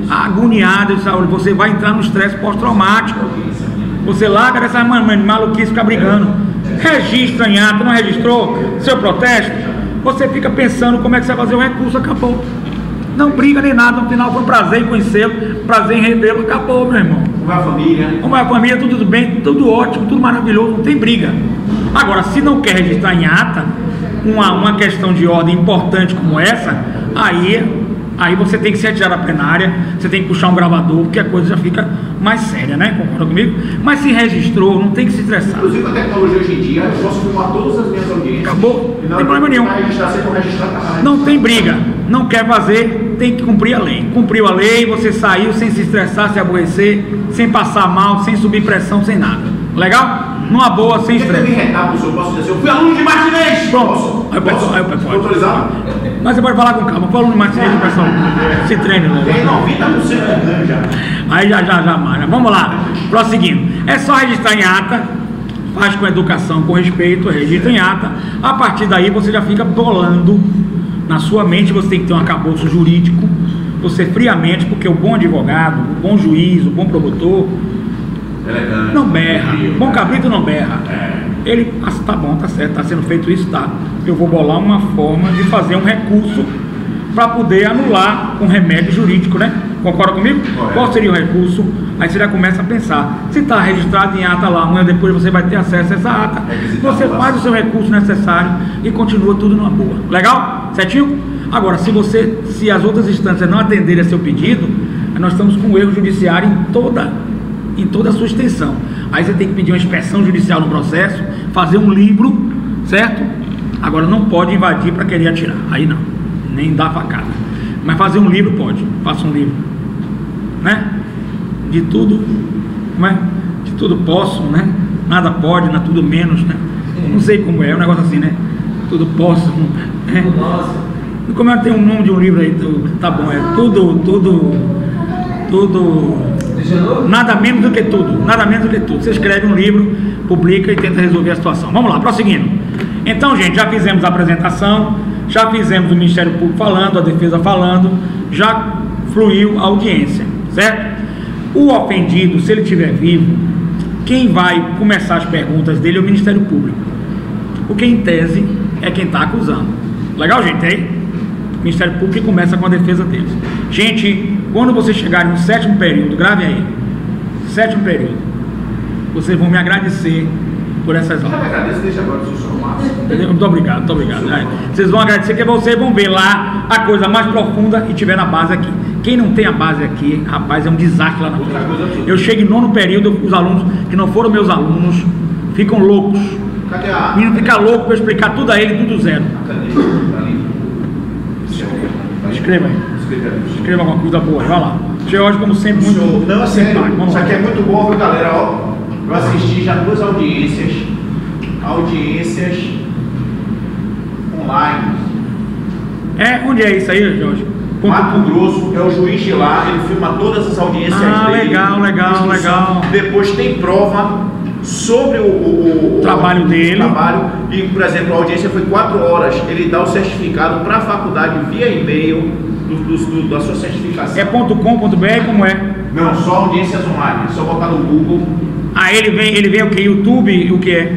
S1: agoniada. Disse, "Olha, você vai entrar no estresse pós-traumático. Você larga dessa ma- ma- maluquice ficar brigando. Registra em ata, não registrou seu protesto? Você fica pensando como é que você vai fazer o recurso, acabou. Não briga nem nada, no final foi um prazer em conhecê-lo, prazer em revê-lo, acabou, meu irmão.
S2: Como é a família?
S1: Como é a família, tudo bem, tudo ótimo, tudo maravilhoso, não tem briga. Agora, se não quer registrar em ata uma, uma questão de ordem importante como essa, aí, Aí você tem que se retirar da plenária, você tem que puxar um gravador, porque a coisa já fica mais séria, né? Concorda comigo? Mas se registrou, não tem que se estressar.
S2: Inclusive, a tecnologia hoje em dia, eu posso filmar todas as minhas audiências.
S1: Acabou. Não tem problema nenhum.
S2: Registrar, registrar, tá.
S1: Não tem briga. Não quer fazer, tem que cumprir a lei. Cumpriu a lei, você saiu sem se estressar, se aborrecer, sem passar mal, sem subir pressão, sem nada. Legal? Numa boa, sem
S2: Se eu
S1: estresse.
S2: retar, eu posso dizer assim, eu fui aluno de Martinez!
S1: Pronto.
S2: Posso?
S1: Aí o pessoal- aí o pessoal-
S2: Autorizado?
S1: Mas você pode falar com calma. Falando mais cedo, pessoal. Se treine logo.
S2: Tem 90% de ganho já.
S1: Aí já, já, já, Mara. Vamos lá. Prosseguindo. É só registrar em ata. Faz com educação, com respeito, registra em ata. A partir daí você já fica bolando na sua mente. Você tem que ter um acabouço jurídico. Você friamente, porque o bom advogado, o bom juiz, o bom promotor,
S2: Elegante.
S1: não berra.
S2: Frio,
S1: Bom
S2: né?
S1: cabrito não berra.
S2: É.
S1: Ele, ah, tá bom, tá certo, tá sendo feito isso, tá. Eu vou bolar uma forma de fazer um recurso para poder anular um remédio jurídico, né? Concorda comigo?
S2: Correto.
S1: Qual seria o recurso? Aí você já começa a pensar. Se está registrado em ata lá, amanhã depois você vai ter acesso a essa ata.
S2: Requisitar
S1: Você faz o seu recurso necessário e continua tudo numa boa. Legal? Certinho? Agora, se você, se as outras instâncias não atenderem a seu pedido, nós estamos com um erro judiciário em toda, em toda a sua extensão. Aí você tem que pedir uma inspeção judicial no processo, fazer um livro, certo? Agora não pode invadir para querer atirar. Aí não, nem dar facada. Mas fazer um livro pode. Faça um livro, né? De tudo, não é? De tudo posso, né? Nada pode, nada tudo menos, né? Não sei como é, é um negócio assim, né? Tudo posso, né?
S6: Nossa.
S1: Como é que tem um nome de um livro aí? Tá bom, é tudo, tudo, tudo, nada menos do que tudo, nada menos do que tudo. Você escreve um livro, publica e tenta resolver a situação. Vamos lá, prosseguindo. Então, gente, já fizemos a apresentação, já fizemos o Ministério Público falando, a defesa falando, já fluiu a audiência, certo? O ofendido, se ele estiver vivo, quem vai começar as perguntas dele é o Ministério Público. Porque em tese é quem está acusando. Legal, gente? Aí? Ministério Público que começa com a defesa deles. Gente, quando vocês chegarem no sétimo período, grave aí. Sétimo período. Vocês vão me agradecer por essas
S2: Eu
S1: aulas.
S2: agradeço, deixa agora o?
S1: Muito obrigado, muito obrigado. Aí, Vocês vão agradecer que vocês vão ver lá a coisa mais profunda e tiver na base aqui. Quem não tem a base aqui, rapaz, é um desastre lá na
S2: Outra coisa.
S1: Eu chego em nono período, os alunos que não foram meus alunos ficam loucos.
S2: Cadê a.
S1: O menino fica louco para explicar tudo a ele, tudo zero.
S2: Cadê?
S1: Escreva aí.
S2: Escreva
S1: alguma coisa boa, vai lá. George, como sempre, muito
S2: Senhor, não, é.
S1: Vamos
S2: Isso aqui é muito bom, viu, galera? Ó, eu assisti já duas audiências. Audiências online.
S1: É, onde é isso aí, Jorge?
S2: Mato Grosso é o juiz de lá, ele filma todas as audiências
S1: Ah,
S2: dele.
S1: legal, legal, legal.
S2: Depois tem prova sobre o, o- o-
S1: Trabalho
S2: o
S1: dele.
S2: trabalho. E, por exemplo, a audiência foi quatro horas. Ele dá o certificado para a faculdade via e-mail do, do- do- da sua certificação.
S1: É ponto .com, ponto .br, como é?
S2: Não, só audiências online. É só botar no Google.
S1: Ah, ele vem, ele vem o que? YouTube, o que é?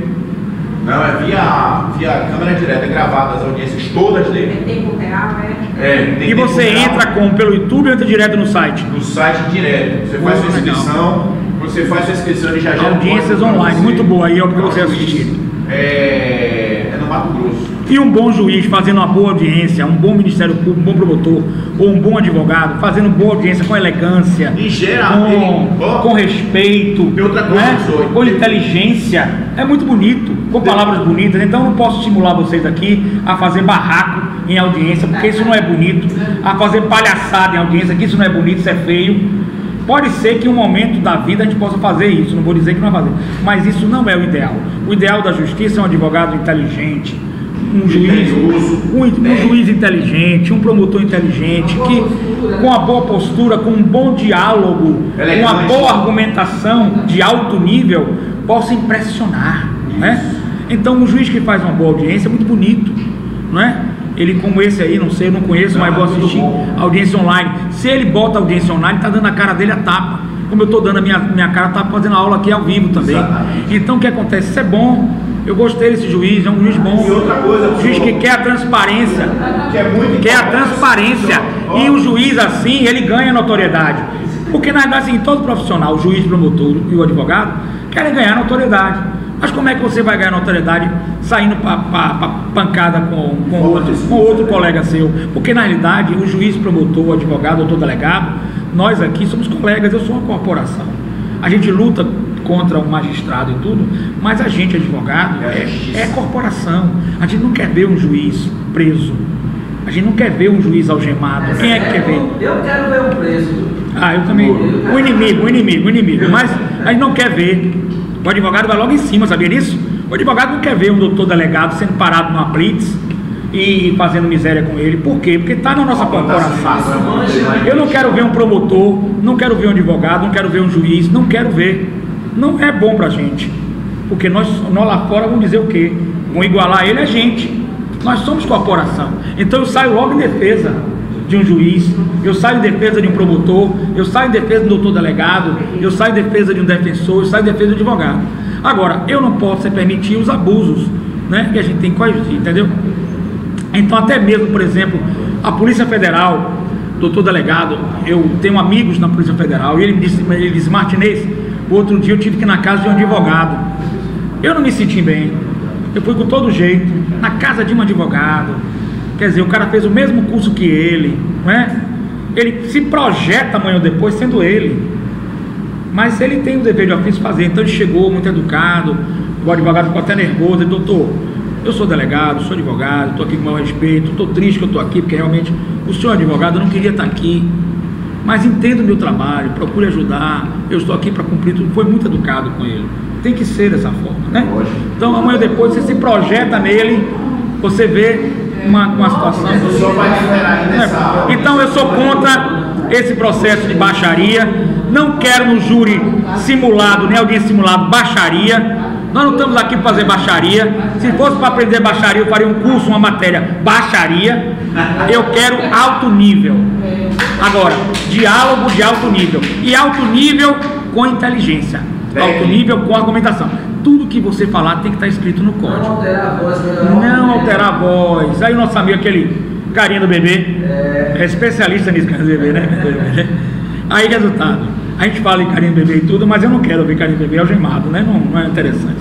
S2: Não, é via, via câmera direta, é gravada as audiências todas
S8: É
S2: dele.
S8: tempo real, é?
S2: É, tem
S1: E você
S2: real.
S1: entra como? Pelo YouTube ou entra direto no site?
S2: no site direto. Você
S1: Pô,
S2: faz sua
S1: legal.
S2: inscrição, você faz sua inscrição e já gera
S1: Audiências online,
S2: você.
S1: muito boa aí, ó, pra você
S2: Nosso
S1: assistir.
S2: É, é no Mato Grosso.
S1: E um bom juiz fazendo uma boa audiência, um bom Ministério Público, um bom promotor, ou um bom advogado, fazendo boa audiência com elegância,
S2: gera
S1: com,
S2: ó.
S1: com respeito,
S2: E outra coisa,
S1: né? com inteligência. É muito bonito, com palavras bonitas. Então eu não posso estimular vocês aqui a fazer barraco em audiência, porque isso não é bonito. A fazer palhaçada em audiência, que isso não é bonito, isso é feio. Pode ser que em um momento da vida a gente possa fazer isso, não vou dizer que não vai fazer, mas isso não é o ideal. O ideal da justiça é um advogado inteligente, um juiz, um, um juiz inteligente, um promotor inteligente, que com a boa postura, com um bom diálogo, com uma boa argumentação de alto nível, possa impressionar, né? Então, um juiz que faz uma boa audiência é muito bonito, não é? Ele como esse aí, não sei, eu não conheço, mas
S2: é
S1: vou assistir audiência online. Se ele bota audiência online, tá dando a cara dele a tapa. Como eu estou dando a minha, minha cara, tá fazendo aula aqui ao vivo também.
S2: Exatamente.
S1: Então o que acontece? Isso é bom. Eu gostei desse juiz, é um juiz bom.
S2: E outra coisa,
S1: um juiz que quer a transparência.
S2: Que é muito
S1: Quer a transparência. E o juiz assim, ele ganha notoriedade. Porque na verdade, assim, todo profissional, o juiz, o promotor e o advogado, querem ganhar notoriedade. Mas como é que você vai ganhar notoriedade saindo para pancada com, com, outro, com outro colega seu? Porque na realidade o juiz, promotor, o advogado, doutor delegado, nós aqui somos colegas, eu sou uma corporação. A gente luta contra o magistrado e tudo, mas a gente, advogado, é, é corporação. A gente não quer ver um juiz preso. A gente não quer ver um juiz algemado. Quem é que quer ver?
S6: Eu quero ver um preso.
S1: Ah, eu também. O inimigo, o inimigo, o inimigo. Mas a gente não quer ver. O advogado vai logo em cima, sabia disso? O advogado não quer ver um doutor delegado sendo parado numa blitz e fazendo miséria com ele. Por quê? Porque está na nossa corporação. Eu não quero ver um promotor, não quero ver um advogado, não quero ver um juiz, não quero ver. Não é bom pra gente. Porque nós, nós lá fora vamos dizer o quê? Vão igualar ele a gente. Nós somos corporação. Então eu saio logo em defesa de um juiz, eu saio em defesa de um promotor, eu saio em defesa de um doutor delegado, eu saio em defesa de um defensor, eu saio em defesa de um advogado. Agora, eu não posso permitir os abusos né, que a gente tem que coagir, entendeu? Então, até mesmo, por exemplo, a Polícia Federal, doutor delegado, eu tenho amigos na Polícia Federal, e ele me disse, ele disse Martinez, outro dia eu tive que ir na casa de um advogado. Eu não me senti bem. Eu fui com todo jeito, na casa de um advogado. Quer dizer, o cara fez o mesmo curso que ele, não é? Ele se projeta amanhã ou depois sendo ele. Mas ele tem o dever de ofício fazer. Então ele chegou muito educado, o advogado ficou até nervoso, ele, doutor, eu sou delegado, sou advogado, estou aqui com o maior respeito, estou triste que eu estou aqui, porque realmente o senhor advogado não queria estar aqui. Mas entendo o meu trabalho, procure ajudar, eu estou aqui para cumprir tudo. Foi muito educado com ele. Tem que ser dessa forma, né? Então amanhã depois você se projeta nele, você vê uma, uma situação. É. Então eu sou contra esse processo de baixaria. Não quero no júri simulado, nem alguém simulado, baixaria. Nós não estamos aqui para fazer baixaria. Se fosse para aprender baixaria, eu faria um curso, uma matéria baixaria. Eu quero alto nível. Agora, diálogo de alto nível. E alto nível com inteligência. Alto nível com argumentação. Tudo que você falar tem que estar escrito no
S6: Não
S1: código.
S6: alterar a voz,
S1: Não
S6: o
S1: alterar a voz. Aí o nosso amigo, aquele carinha do bebê, é especialista nisso, carinha do bebê, né? Aí, resultado, a gente fala em carinha do bebê e tudo, mas eu não quero ouvir carinha do bebê algemado, né? Não, não é interessante.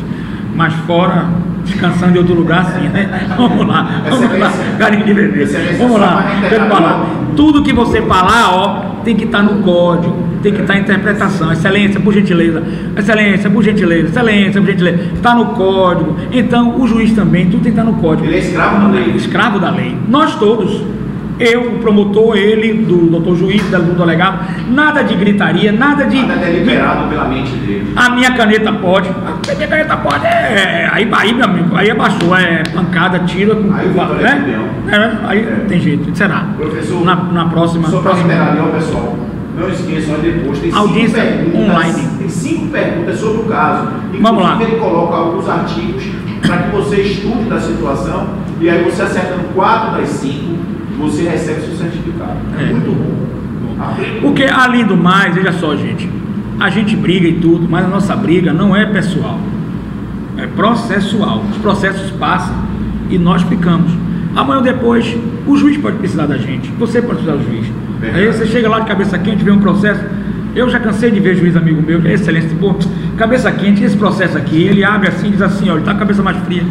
S1: Mas fora, descansando em outro lugar, sim, né? Vamos lá, vamos lá, carinha de bebê. Vamos lá, eu falar. Tudo que você falar, ó, tem que estar no código, tem que estar em interpretação. Excelência, por gentileza. Excelência, por gentileza. Excelência, por gentileza. Está no código. Então, o juiz também, tudo tem que estar no código.
S2: Ele é escravo da lei.
S1: Escravo da lei. Nós todos. Eu, o promotor, ele, do doutor juiz, do delegado, nada de gritaria, nada de.
S2: Nada deliberado pela mente dele.
S1: A minha caneta pode. A minha caneta pode. É, aí, aí, meu amigo, aí abaixou. É pancada, tira com.
S2: Aí é
S1: né?
S2: campeão.
S1: É, aí não tem jeito. Será?
S2: Professor,
S1: na, na próxima.
S2: Só
S1: próxima
S2: ao pessoal. Não esqueçam, aí depois tem
S1: Audiência
S2: cinco
S1: online.
S2: Tem cinco perguntas sobre o caso.
S1: Vamos lá.
S2: Inclusive, ele coloca alguns artigos para que você estude da situação e aí você acertando quatro das cinco, você recebe seu certificado. É,
S1: É.
S2: muito bom.
S1: Porque além do mais, veja só, gente, a gente briga e tudo, mas a nossa briga não é pessoal, é processual. Os processos passam e nós ficamos. Amanhã ou depois, o juiz pode precisar da gente, você pode precisar do juiz.
S2: Verdade.
S1: Aí você chega lá de cabeça quente, vê um processo. Eu já cansei de ver juiz amigo meu, excelente, pô, cabeça quente, esse processo aqui, ele abre assim, diz assim, ó, ele tá com a cabeça mais fria.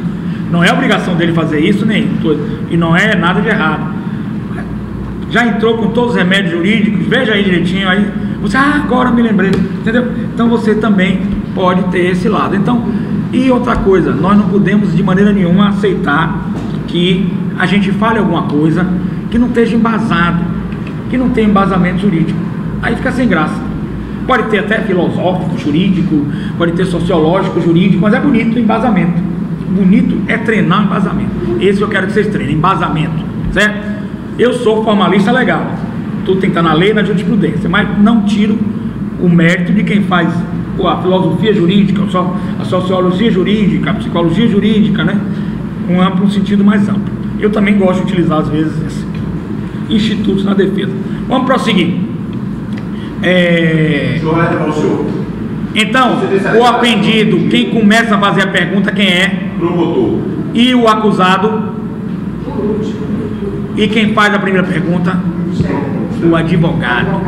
S1: Não é obrigação dele fazer isso, nem e não é nada de errado já entrou com todos os remédios jurídicos, veja aí direitinho, aí você, ah, agora me lembrei, entendeu? Então você também pode ter esse lado. Então, e outra coisa, nós não podemos de maneira nenhuma aceitar que a gente fale alguma coisa que não esteja embasado, que não tenha embasamento jurídico. Aí fica sem graça. Pode ter até filosófico, jurídico, pode ter sociológico, jurídico, mas é bonito o embasamento. Bonito é treinar o embasamento. Esse eu quero que vocês treinem, embasamento, certo? Eu sou formalista legal. Tudo tem que estar na lei e na jurisprudência, mas não tiro o mérito de quem faz a filosofia jurídica, a sociologia jurídica, a psicologia jurídica, né? Um amplo, um sentido mais amplo. Eu também gosto de utilizar, às vezes, esses institutos na defesa. Vamos prosseguir. É... Então, o ofendido, quem começa a fazer a pergunta, quem é?
S2: Promotor.
S1: E o acusado? E quem faz a primeira pergunta? O advogado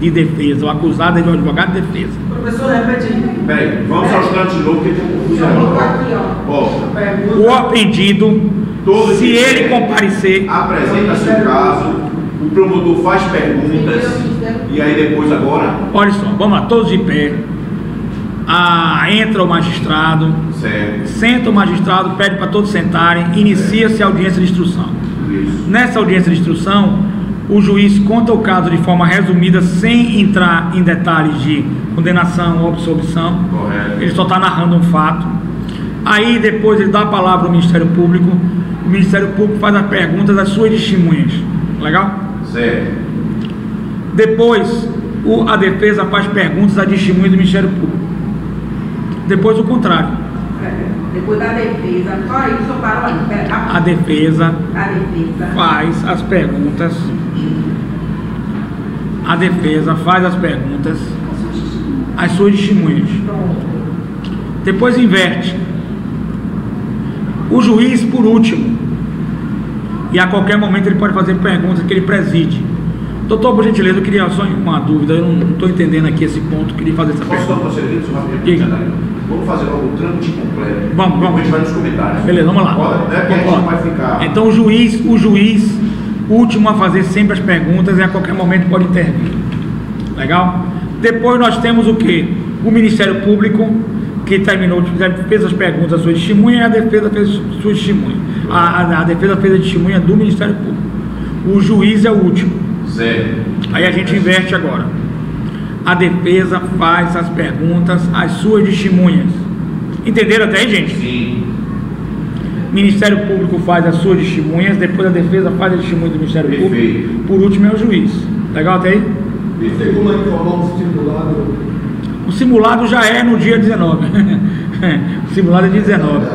S1: de defesa. O acusado é de um advogado de defesa.
S6: Professor, repete aí.
S2: Peraí, vamos aos trâmites de novo, que tem confusão.
S1: O ofendido,
S2: Todo
S1: se ele comparecer,
S2: apresenta seu caso, o promotor faz perguntas, e aí depois agora,
S1: olha só, vamos lá, todos de pé. Ah, entra o magistrado,
S2: certo,
S1: senta o magistrado, pede para todos sentarem, inicia-se a audiência de instrução. Nessa audiência de instrução, o juiz conta o caso de forma resumida, sem entrar em detalhes de condenação ou absolvição.
S2: Correto.
S1: Ele só está narrando um fato. Aí depois ele dá a palavra ao Ministério Público. O Ministério Público faz as perguntas às suas testemunhas. Legal?
S2: Certo.
S1: Depois o- a defesa faz perguntas à testemunha do Ministério Público. Depois o contrário.
S8: É, Depois da defesa. Só aí. Pera,
S1: A
S8: a,
S1: defesa
S8: a defesa.
S1: faz as perguntas. A defesa faz as perguntas às suas testemunhas. Depois inverte. O juiz, por último, e a qualquer momento ele pode fazer perguntas que ele preside. Doutor, por gentileza, eu queria só uma dúvida, eu não estou entendendo aqui esse ponto, queria fazer essa
S2: Posso dar um
S1: pergunta.
S2: procedimento só rapidinho?
S1: Diga.
S2: Vamos fazer logo o trâmite completo.
S1: Vamos, vamos.
S2: A gente vai nos comentários.
S1: Beleza, vamos lá.
S2: Pode, né?
S1: Vamos lá.
S2: vai ficar.
S1: Então o juiz, o juiz, último a fazer sempre as perguntas e a qualquer momento pode intervir. Legal? Depois nós temos o que? O Ministério Público, que terminou, fez as perguntas à sua testemunha e a defesa fez sua testemunha. A, a- a defesa fez a testemunha do Ministério Público. O juiz é o último.
S2: Certo.
S1: Aí a gente inverte agora. A defesa faz as perguntas às suas testemunhas. Entenderam até aí, gente?
S2: Sim.
S1: Ministério Público faz as suas testemunhas, depois a defesa faz a testemunha do Ministério
S2: Perfeito.
S1: Público, por último é o juiz. Legal até aí?
S7: Tem como informar um simulado?
S1: O simulado já é no dia 19. o simulado é dia 19.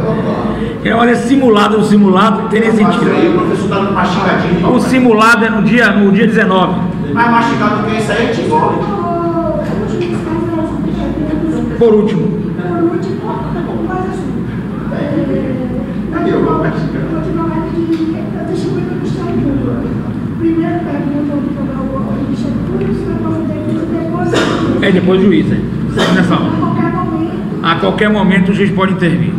S1: É, olha, simulado, o simulado não tem nem
S2: Isso aí, o
S1: sentido.
S2: professor está mastigadinho.
S1: O simulado é no dia, no dia 19.
S2: Mais mastigado que isso aí, te engole.
S1: Por último. É depois o juiz, é.
S9: Momento,
S1: A qualquer momento o juiz pode intervir.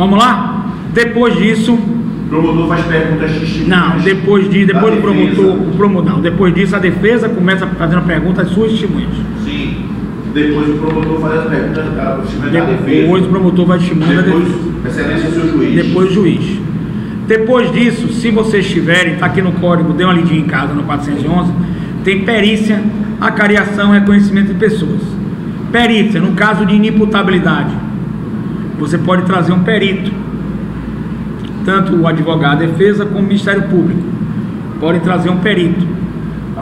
S1: Vamos lá? Depois disso,
S2: O promotor faz perguntas
S1: Não, depois de, depois
S2: Da
S1: do promotor, o promotor, não, depois disso a defesa começa fazendo perguntas às suas testemunhas.
S2: Sim. Depois o promotor faz as perguntas o time da defesa.
S1: Depois o promotor vai testemunhar da
S2: Depois,
S1: defesa.
S2: excelência, o seu juiz.
S1: Depois o juiz. Depois disso, se vocês tiverem, está aqui no código, dê uma lidinha em casa no 411, tem perícia, acariação e reconhecimento de pessoas. Perícia, no caso de inimputabilidade, você pode trazer um perito, tanto o advogado, a defesa, como o Ministério Público. Podem trazer um perito.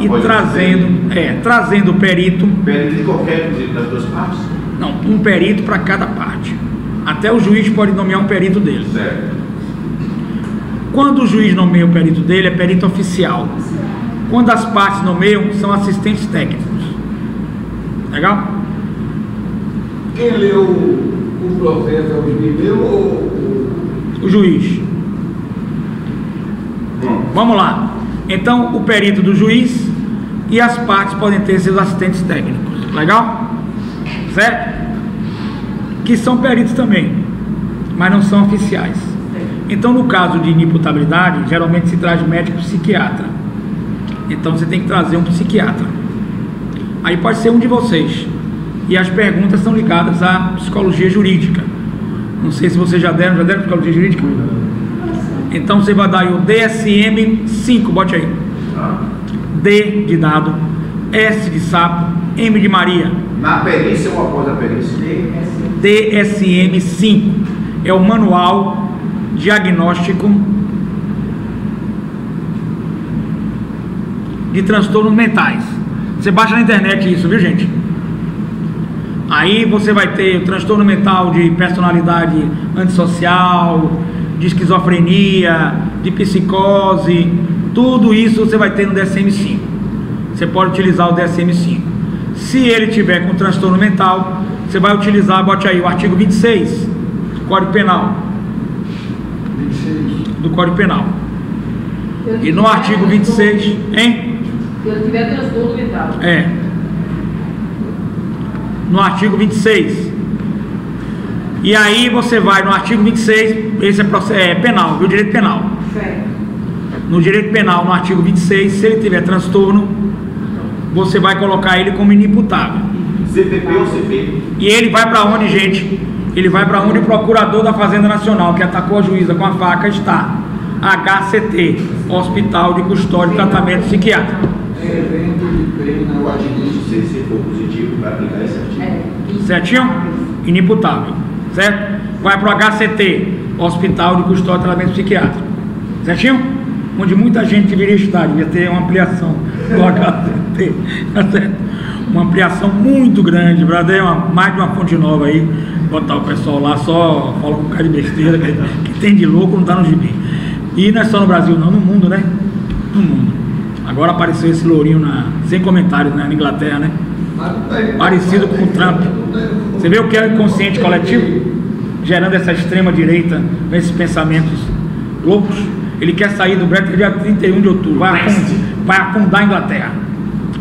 S1: E
S2: Após
S1: trazendo, é, trazendo o perito,
S2: Perito de qualquer das duas partes.
S1: não, um perito para cada parte. Até o juiz pode nomear um perito dele.
S2: Certo.
S1: Quando o juiz nomeia o perito dele, é perito oficial. Quando as partes nomeiam, são assistentes técnicos. Legal?
S7: Quem leu o processo é o juiz mesmo ou
S1: O juiz. Vamos lá. Então, o perito do juiz e as partes podem ter seus assistentes técnicos. Legal? Certo? Que são peritos também, mas não são oficiais. Então, no caso de inimputabilidade, geralmente se traz médico psiquiatra. Então, você tem que trazer um psiquiatra. Aí pode ser um de vocês. E as perguntas são ligadas à psicologia jurídica. Não sei se vocês já deram, já deram psicologia jurídica? Então você vai dar aí o DSM 5, bote aí. D de dado, S de sapo, M de Maria.
S2: Na perícia ou após a perícia?
S1: DSM 5 é o manual diagnóstico de transtornos mentais. Você baixa na internet isso, viu gente? Aí você vai ter o transtorno mental de personalidade antissocial, de esquizofrenia, de psicose, tudo isso você vai ter no DSM-5. Você pode utilizar o DSM-5. Se ele tiver com transtorno mental, você vai utilizar, bote aí, o artigo 26 do Código Penal.
S7: 26?
S1: Do Código Penal. E no artigo 26, hein?
S8: Se eu tiver transtorno mental.
S1: É. no artigo 26. E aí você vai no artigo 26, esse é, é penal, viu? Direito penal.
S8: Certo.
S1: No direito penal, no artigo 26, se ele tiver transtorno, você vai colocar ele como inimputável.
S2: CPP ou CP?
S1: E ele vai para onde, gente? Ele vai para onde o procurador da Fazenda Nacional, que atacou a juíza com a faca, está. HCT, Hospital de Custódia e Tratamento Psiquiátrico.
S7: Evento de pena.
S2: O artigo se se for positivo, vai aplicar esse artigo.
S8: É.
S1: Certinho? Inimputável. Certo? Vai para o HCT, Hospital de Custódia e Tratamento Psiquiátrico. Certinho? Onde muita gente deveria estar, devia ter uma ampliação do HCT. Tá certo? Uma ampliação muito grande, para ter uma, mais de uma fonte nova aí. Botar o pessoal lá só fala um bocado de besteira, que, que tem de louco, não está no gibi. E não é só no Brasil, não, no mundo, né? No mundo. Agora apareceu esse lourinho na, sem comentários né, na Inglaterra, né? Parecido com o Trump. Você vê o que é o inconsciente coletivo? Gerando essa extrema direita, com esses pensamentos loucos. Ele quer sair do Brexit dia 31 de outubro. Vai afundar, vai afundar a Inglaterra.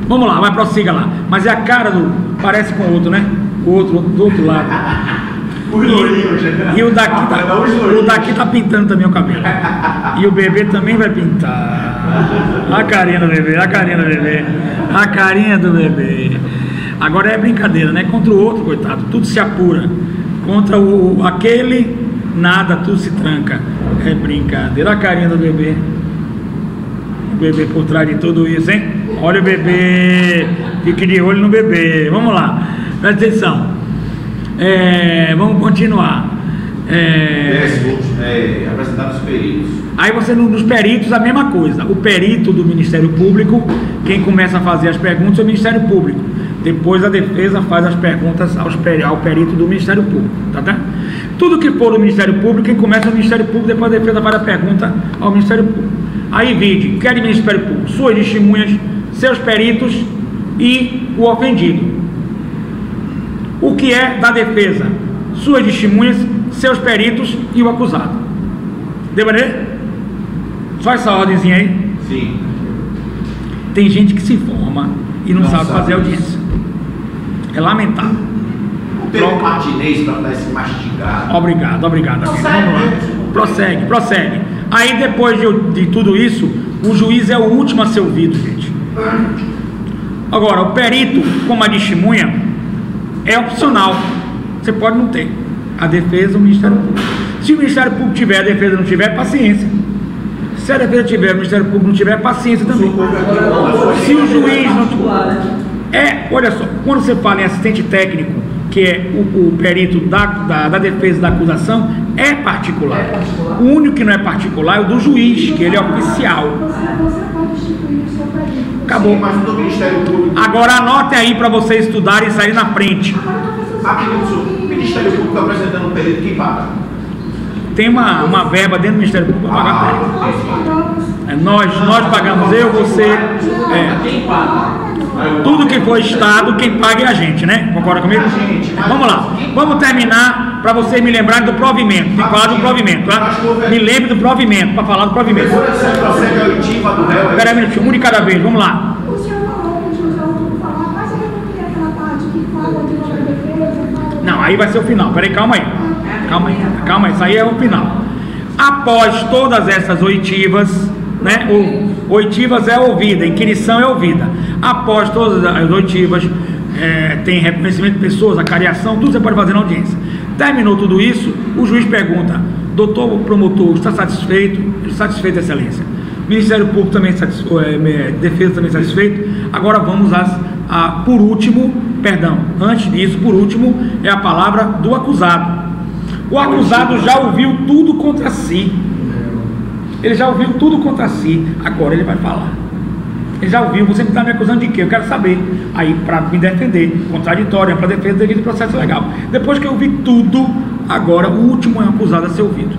S1: Vamos lá, vai prossiga lá. Mas é a cara do. Parece com o outro, né? O outro do outro lado.
S2: Né?
S1: E o daqui, tá,
S2: os
S1: o daqui tá pintando também o cabelo. E o bebê também vai pintar. A carinha do bebê, a carinha do bebê. A carinha do bebê. Agora é brincadeira, né? Contra o outro, coitado, tudo se apura. Contra o aquele, nada, tudo se tranca. É brincadeira. A carinha do bebê. O bebê por trás de tudo isso, hein? Olha o bebê. Fique de olho no bebê. Vamos lá. Presta atenção. É, vamos continuar. É,
S2: Décimo, é, apresentar os peritos.
S1: Aí você, no- nos peritos, a mesma coisa. O perito do Ministério Público, quem começa a fazer as perguntas é o Ministério Público. Depois a defesa faz as perguntas aos ao perito do Ministério Público. Tá, tá? Tudo que for do Ministério Público, quem começa é o Ministério Público, depois a defesa faz a pergunta ao Ministério Público. Aí vide, quer de Ministério Público, suas testemunhas, seus peritos e o ofendido. O que é da defesa? Suas testemunhas, seus peritos e o acusado. Deu pra entender? Só essa ordemzinha aí.
S2: Sim.
S1: Tem gente que se forma e não,
S2: Não
S1: sabe,
S2: sabe
S1: fazer
S2: isso.
S1: audiência. É lamentável.
S2: O Pedro Martinez para dar esse mastigado.
S1: Obrigado, obrigado.
S2: Prossegue.
S1: Vamos lá. Prossegue, prossegue. Aí depois de, de tudo isso, o juiz é o último a ser ouvido, gente. Agora, o perito, como a testemunha, é opcional. Você pode não ter. A defesa, o Ministério Público. Se o Ministério Público tiver, a defesa não tiver, paciência. Se a defesa tiver, o Ministério Público não tiver, paciência também. Se o juiz não É, olha só, quando você fala em assistente técnico, que é o, o perito da, da, da defesa da acusação, é particular. O único que não é particular é o do juiz, que ele é oficial. Acabou.
S2: Mas do Ministério Público.
S1: Agora anote aí para vocês estudarem e sair na frente.
S2: Aqui no o Ministério Público apresentando um perito, quem paga?
S1: Tem uma, uma verba dentro do Ministério Público para pagar
S9: pagamos.
S1: É, nós, nós pagamos, eu, você. É, tudo que for Estado, quem paga é a gente, né? Concorda comigo? Vamos lá. Vamos terminar para vocês me lembrarem do provimento. Tem que falar do provimento, tá? Me lembre do provimento, para falar do provimento.
S2: Do réu.
S1: Espera um minutinho, um de cada vez, vamos lá.
S9: O senhor falou que o juiz ouviu falar, mas ele não queria aquela parte que fala de uma defesa, fala de-
S1: Aí vai ser o final. Peraí, calma aí. Calma aí, calma aí, isso aí é o final. Após todas essas oitivas, né? O, oitivas é ouvida, inquirição é ouvida. Após todas as oitivas, é, tem reconhecimento de pessoas, acariação, tudo você pode fazer na audiência. Terminou tudo isso, o juiz pergunta: doutor promotor, está satisfeito? Satisfeito, excelência. Ministério Público também satisfeito, defesa também satisfeito. Agora vamos às, a, por último, perdão, antes disso, por último, é a palavra do acusado. O acusado já ouviu tudo contra si. Ele já ouviu tudo contra si. Agora ele vai falar. Ele já ouviu, você está me acusando de quê? Eu quero saber. Aí, para me defender, contraditório, para defesa devido ao processo legal. Depois que eu ouvi tudo, agora o último é acusado a ser ouvido.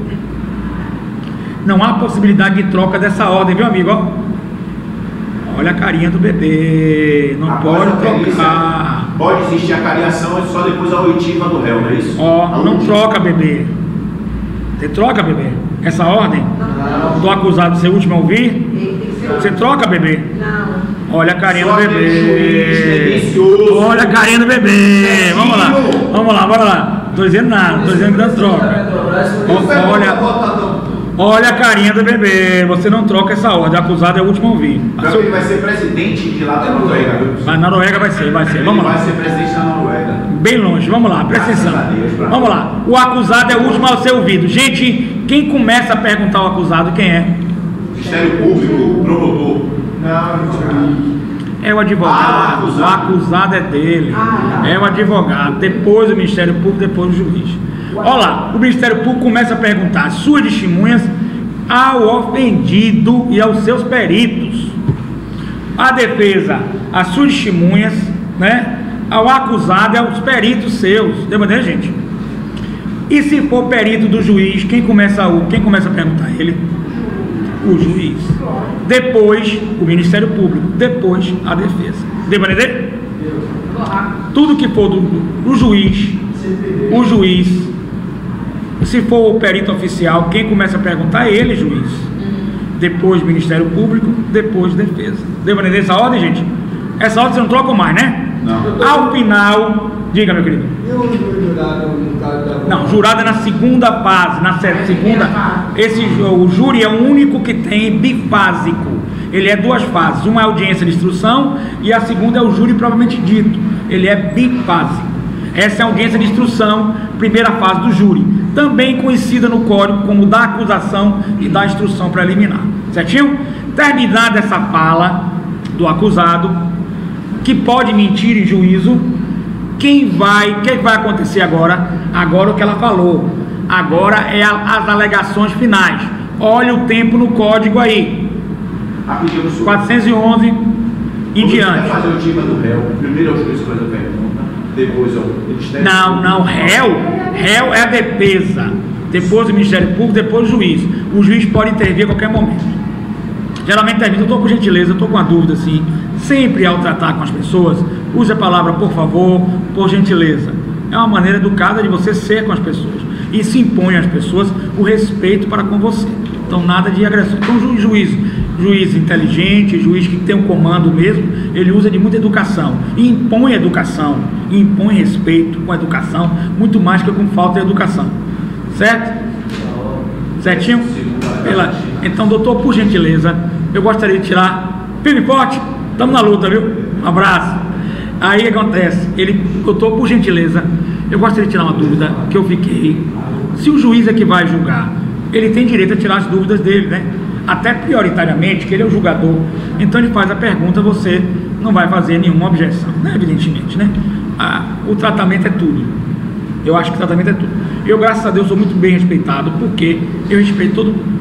S1: Não há possibilidade de troca dessa ordem, viu, amigo? Ó. Olha a carinha do bebê. Não
S2: Após
S1: pode trocar.
S2: Pode existir a cariação, é só depois a oitiva do réu, não é isso?
S1: Ó,
S2: A
S1: não
S2: última.
S1: troca, bebê. Você troca, bebê? Essa ordem? Do acusado ser o último a ouvir?
S8: Ele tem que ser
S1: Você troca, bebê?
S8: Não.
S1: Olha a carinha do
S2: Só juiz
S1: bebê.
S2: tendencioso.
S1: Olha a carinha do bebê. Vamos lá. Vamos lá, bora lá. Tô dizendo nada, tô dizendo que não troca. Olha, olha a carinha do bebê. Você não troca essa ordem. Acusado é o último a ouvir.
S2: Meu amigo vai ser presidente de lá da Noruega, viu?
S1: Mas na Noruega vai ser, vai ser. Vamos
S2: Ele
S1: lá.
S2: vai ser presidente da Noruega.
S1: Bem longe, vamos lá, presta atenção.
S2: a Deus, pra-
S1: Vamos lá. O acusado é o último a ser ouvido. Gente, quem começa a perguntar o acusado, quem é?
S2: Ministério Público, promotor.
S5: Não,
S1: É o advogado.
S2: Ah, o
S1: o
S2: acusado.
S1: acusado é dele.
S8: Ah, tá.
S1: É o advogado. Depois o Ministério Público, depois o juiz. Olha lá, o Ministério Público começa a perguntar suas testemunhas ao ofendido e aos seus peritos. A defesa, as suas testemunhas, né? Ao acusado e aos peritos seus. Deu entender, gente? E se for perito do juiz, quem começa o, quem começa a perguntar? Ele? O juiz. Depois, o Ministério Público. Depois, a defesa. Deu entender? Tudo que for do, do juiz, o juiz, se for o perito oficial, quem começa a perguntar é ele, juiz. Depois Ministério Público, depois defesa. Deu pra entender essa ordem, gente? Essa ordem você não troca mais, né?
S2: Não.
S1: Ao final, diga, meu querido.
S7: E o jurado no caso da
S1: Não, jurado é na segunda fase, na se- segunda. Esse o júri é o único que tem bifásico. Ele é duas fases. Uma é a audiência de instrução e a segunda é o júri propriamente dito. Ele é bifásico. Essa é a audiência de instrução, primeira fase do júri, também conhecida no código como da acusação e da instrução preliminar. Certinho? Terminada essa fala do acusado, que pode mentir em juízo, quem vai, o que vai acontecer agora? Agora o que ela falou. Agora é a- as alegações finais. Olha o tempo no código aí.
S2: Rapidinho, senhor.
S1: 411 em diante.
S2: fazer o do réu. Primeiro é o juiz que faz a pergunta, depois é o Ministério
S1: Não,
S2: Público.
S1: não, réu, réu é a defesa. Depois o Ministério Público, depois o juiz. O juiz pode intervir a qualquer momento. Geralmente intervir, eu estou com gentileza, eu estou com uma dúvida assim. Sempre ao tratar com as pessoas, use a palavra por favor, por gentileza. É uma maneira educada de você ser com as pessoas. E se impõe às pessoas o respeito para com você. Então nada de agressão. Então ju- juiz, juiz inteligente, juiz que tem um comando mesmo, ele usa de muita educação. E impõe educação, e impõe respeito com educação, muito mais que com falta de educação. Certo? Certinho? Pela- Então, doutor, por gentileza, eu gostaria de tirar. E forte, estamos na luta, viu? Um abraço. Aí acontece, ele, doutor, por gentileza, eu gostaria de tirar uma dúvida que eu fiquei. Se o juiz é que vai julgar, ele tem direito a tirar as dúvidas dele, né? Até prioritariamente, que ele é o julgador. Então ele faz a pergunta, você não vai fazer nenhuma objeção, né? Evidentemente, né? Ah, o tratamento é tudo. Eu acho que o tratamento é tudo. Eu, graças a Deus, sou muito bem respeitado, porque eu respeito todo mundo.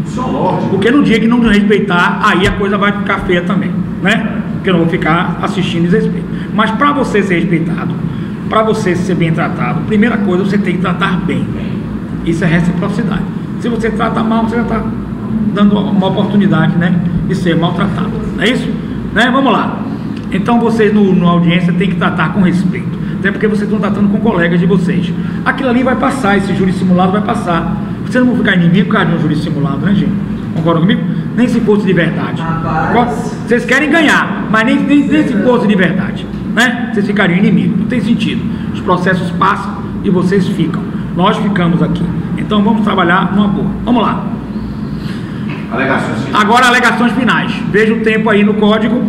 S1: Porque no dia que não me respeitar, aí a coisa vai ficar feia também, né? Porque eu não vou ficar assistindo desrespeito. Mas para você ser respeitado, para você ser bem tratado, primeira coisa, você tem que tratar bem. Isso é reciprocidade. Se você trata mal, você já está dando uma oportunidade, né? De ser maltratado. Não é isso? Né? Vamos lá. Então vocês no, no audiência tem que tratar com respeito. Até porque vocês estão tratando com colegas de vocês. Aquilo ali vai passar, esse júri simulado vai passar. Vocês não vão ficar inimigo por causa de um júri simulado, né, gente? Concordam comigo? Nem se fosse de verdade.
S6: Rapaz.
S1: Vocês querem ganhar, mas nem, nem, nem se fosse de verdade. Né? Vocês ficariam inimigos. Não tem sentido. Os processos passam e vocês ficam. Nós ficamos aqui. Então vamos trabalhar numa boa. Vamos lá.
S2: Alegações finais.
S1: Agora, alegações finais. Veja o tempo aí no código,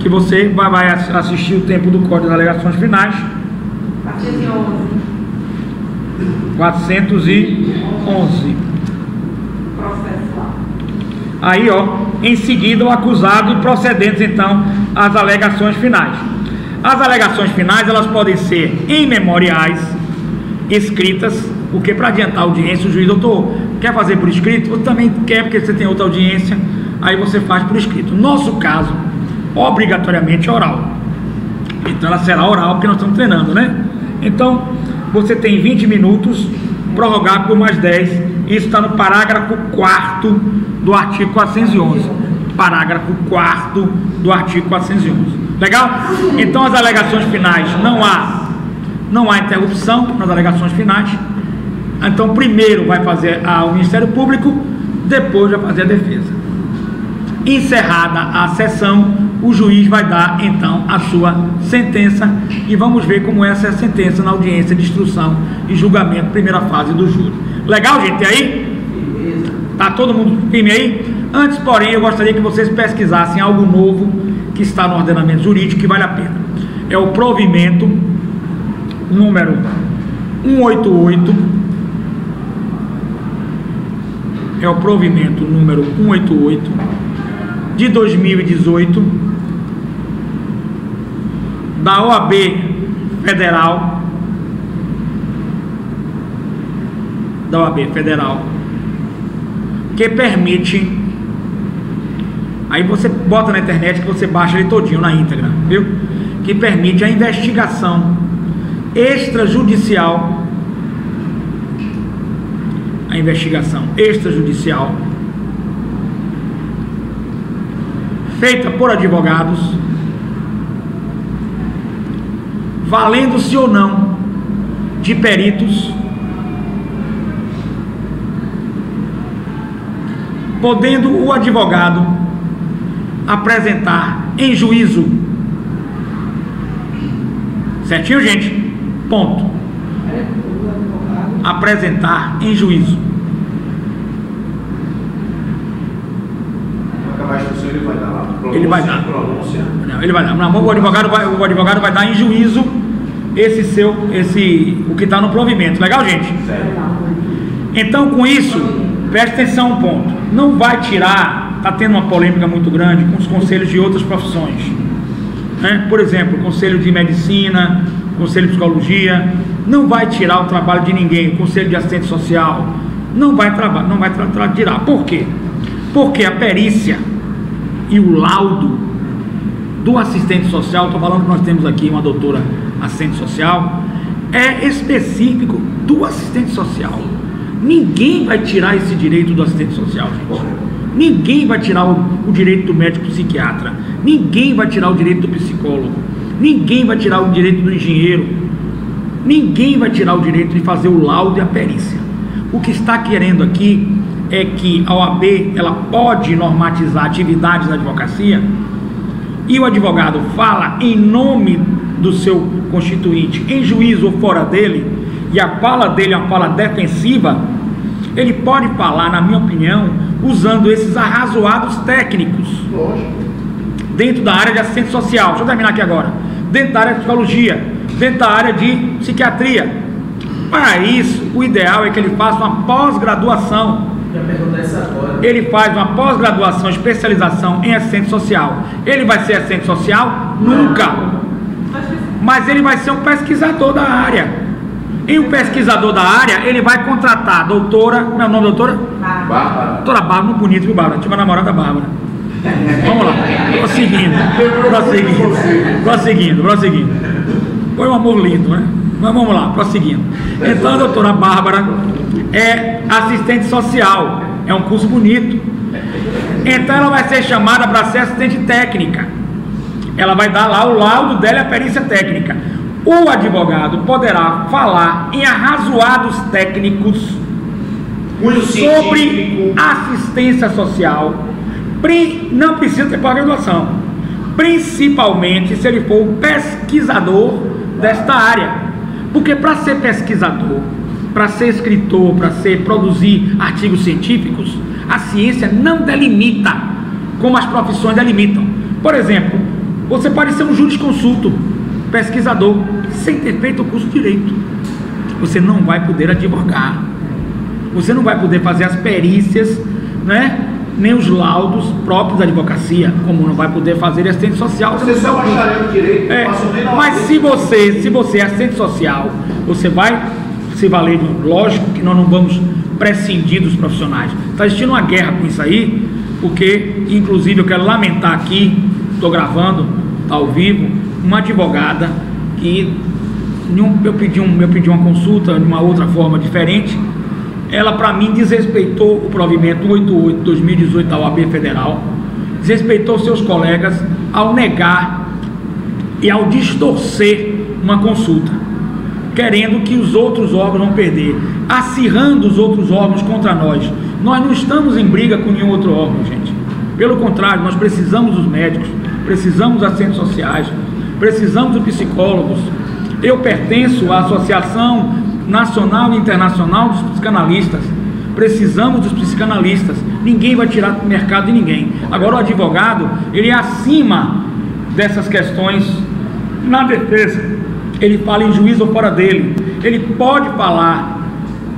S1: que você vai, vai ass- assistir o tempo do código das alegações finais.
S8: 411.
S1: 411.
S8: Processual.
S1: Aí, ó, em seguida o acusado e procedentes então às alegações finais. As alegações finais, elas podem ser em memoriais, escritas, porque para adiantar a audiência, o juiz, doutor, quer fazer por escrito? Ou também quer porque você tem outra audiência, aí você faz por escrito. No nosso caso, obrigatoriamente oral. Então ela será oral, porque nós estamos treinando, né? Então, você tem 20 minutos, prorrogado por mais 10. Isso está no parágrafo 4 do artigo 411. Parágrafo 4 do artigo 411. Legal? Então, as alegações finais, não há, não há interrupção nas alegações finais. Então, primeiro vai fazer a- o Ministério Público, depois vai fazer a defesa. Encerrada a sessão, o juiz vai dar então a sua sentença e vamos ver como essa é a sentença na audiência de instrução e julgamento, primeira fase do júri. Legal, gente? E aí? Tá todo mundo firme aí? Antes, porém, eu gostaria que vocês pesquisassem algo novo que está no ordenamento jurídico que vale a pena. É o provimento número 188. É o provimento número 188 de 2018 da OAB Federal da OAB Federal que permite aí você bota na internet que você baixa ele todinho na íntegra, viu? Que permite a investigação extrajudicial a investigação extrajudicial feita por advogados valendo-se ou não de peritos podendo o advogado apresentar em juízo. Certinho, gente? Ponto. Apresentar em juízo.
S2: Vai acabar a instrução, ele vai dar
S1: Ele vai dar. Não, ele vai dar. Não, o advogado vai, o advogado vai dar em juízo esse seu, esse, o que está no provimento. Legal, gente? Então, com isso, preste atenção um ponto. Não vai tirar, está tendo uma polêmica muito grande com os conselhos de outras profissões. Né? Por exemplo, o conselho de medicina, o conselho de psicologia, não vai tirar o trabalho de ninguém, o conselho de assistente social, não vai, não vai tirar. Por quê? Porque a perícia e o laudo do assistente social, estou falando que nós temos aqui uma doutora assistente social, é específico do assistente social. Ninguém vai tirar esse direito do assistente social, gente. Ninguém vai tirar o, o, direito do médico psiquiatra. Ninguém vai tirar o direito do psicólogo. Ninguém vai tirar o direito do engenheiro. Ninguém vai tirar o direito de fazer o laudo e a perícia. O que está querendo aqui é que a OAB ela pode normatizar atividades da advocacia e o advogado fala em nome do seu constituinte, em juízo ou fora dele, e a fala dele é uma fala defensiva, ele pode falar, na minha opinião, usando esses arrazoados técnicos dentro da área de assistente social. Deixa eu terminar aqui agora. Dentro da área de psicologia, dentro da área de psiquiatria. Para isso, o ideal é que ele faça uma pós-graduação.
S6: Agora.
S1: Ele faz uma pós-graduação, especialização em assistente social. Ele vai ser assistente social? Nunca. Mas ele vai ser um pesquisador da área. E o pesquisador da área, ele vai contratar a doutora, meu nome é doutora?
S2: Bárbara.
S1: Doutora Bárbara, muito bonito, viu, Bárbara? Tive uma namorada Bárbara. Vamos lá, prosseguindo, prosseguindo, prosseguindo, prosseguindo. Foi um amor lindo, né? Mas vamos lá, prosseguindo. Então, a doutora Bárbara é assistente social, é um curso bonito. Então, ela vai ser chamada para ser assistente técnica. Ela vai dar lá o laudo dela e a perícia técnica. O advogado poderá falar em arrazoados técnicos sobre assistência social. Não precisa ter pós-graduação. Principalmente se ele for um pesquisador desta área. Porque para ser pesquisador, para ser escritor, para ser produzir artigos científicos, a ciência não delimita como as profissões delimitam. Por exemplo, você pode ser um jurisconsulto, pesquisador, sem ter feito o curso de direito. Você não vai poder advogar. Você não vai poder fazer as perícias, né? Nem os laudos próprios da advocacia, como não vai poder fazer assistente social.
S2: Você só bacharel direito,
S1: É, mas se você, se você é assistente social, você vai se valer de lógico que nós não vamos prescindir dos profissionais. Está existindo uma guerra com isso aí, porque inclusive eu quero lamentar aqui, estou gravando, tá ao vivo, uma advogada que eu pedi um, eu pedi uma consulta de uma outra forma diferente. Ela para mim desrespeitou o provimento 188 2018 da OAB Federal, desrespeitou seus colegas ao negar e ao distorcer uma consulta, querendo que os outros órgãos vão perder, acirrando os outros órgãos contra nós. Nós não estamos em briga com nenhum outro órgão, gente. Pelo contrário, nós precisamos dos médicos, precisamos das assistentes sociais, precisamos dos psicólogos. Eu pertenço à Associação Nacional e Internacional dos Psicanalistas. Precisamos dos psicanalistas. Ninguém vai tirar do mercado de ninguém. Agora o advogado, ele é acima dessas questões na defesa. Ele fala em juízo ou fora dele. Ele pode falar.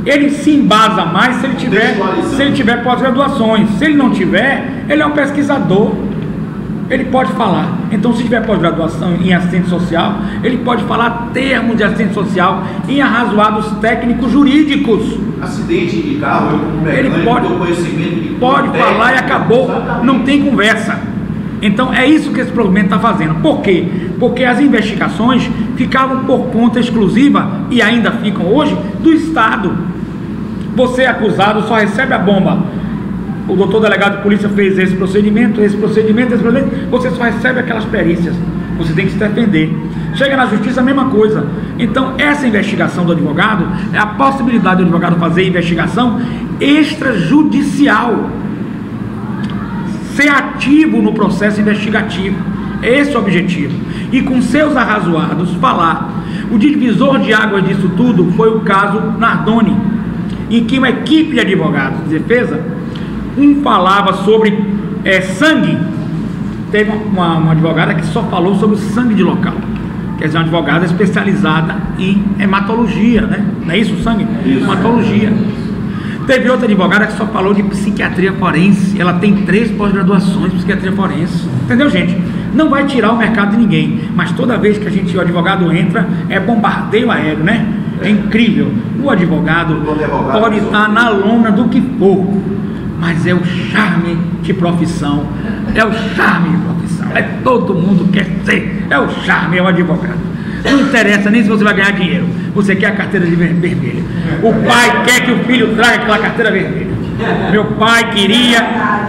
S1: Ele se embasa mais se ele tiver, se ele tiver pós-graduações. Se ele não tiver, ele é um pesquisador. Ele pode falar. Então, se tiver pós-graduação em assistente social, ele pode falar termos de assistente social em arrazoados técnicos jurídicos.
S2: Acidente de carro, eu como
S1: Ele pode,
S2: dou conhecimento de
S1: pode falar e acabou. Não tem conversa. Então é isso que esse provimento está fazendo. Por quê? Porque as investigações ficavam por conta exclusiva, e ainda ficam hoje, do Estado. Você é acusado só recebe a bomba. O doutor delegado de polícia fez esse procedimento, esse procedimento, esse procedimento, você só recebe aquelas perícias. Você tem que se defender. Chega na justiça a mesma coisa. Então, essa investigação do advogado é a possibilidade do advogado fazer investigação extrajudicial ser ativo no processo investigativo. É esse o objetivo. E com seus arrazoados falar. O divisor de águas disso tudo foi o caso Nardoni, em que uma equipe de advogados de defesa, um falava sobre eh, sangue, teve uma, uma advogada que só falou sobre sangue de local. Quer dizer, uma advogada especializada em hematologia, né? Não é isso, sangue? Hematologia. Teve outra advogada que só falou de psiquiatria forense. Ela tem três pós-graduações em psiquiatria forense. Entendeu, gente? Não vai tirar o mercado de ninguém. Mas toda vez que a gente, o advogado entra, é bombardeio aéreo, né? É incrível. O advogado
S2: O advogado
S1: pode estar na lona do que for. Mas é o charme de profissão. É o charme de profissão. É todo mundo quer ser. É o charme, é o advogado. Não interessa nem se você vai ganhar dinheiro. Você quer a carteira de ver- vermelha. O pai quer que o filho traga aquela carteira vermelha. Meu pai queria,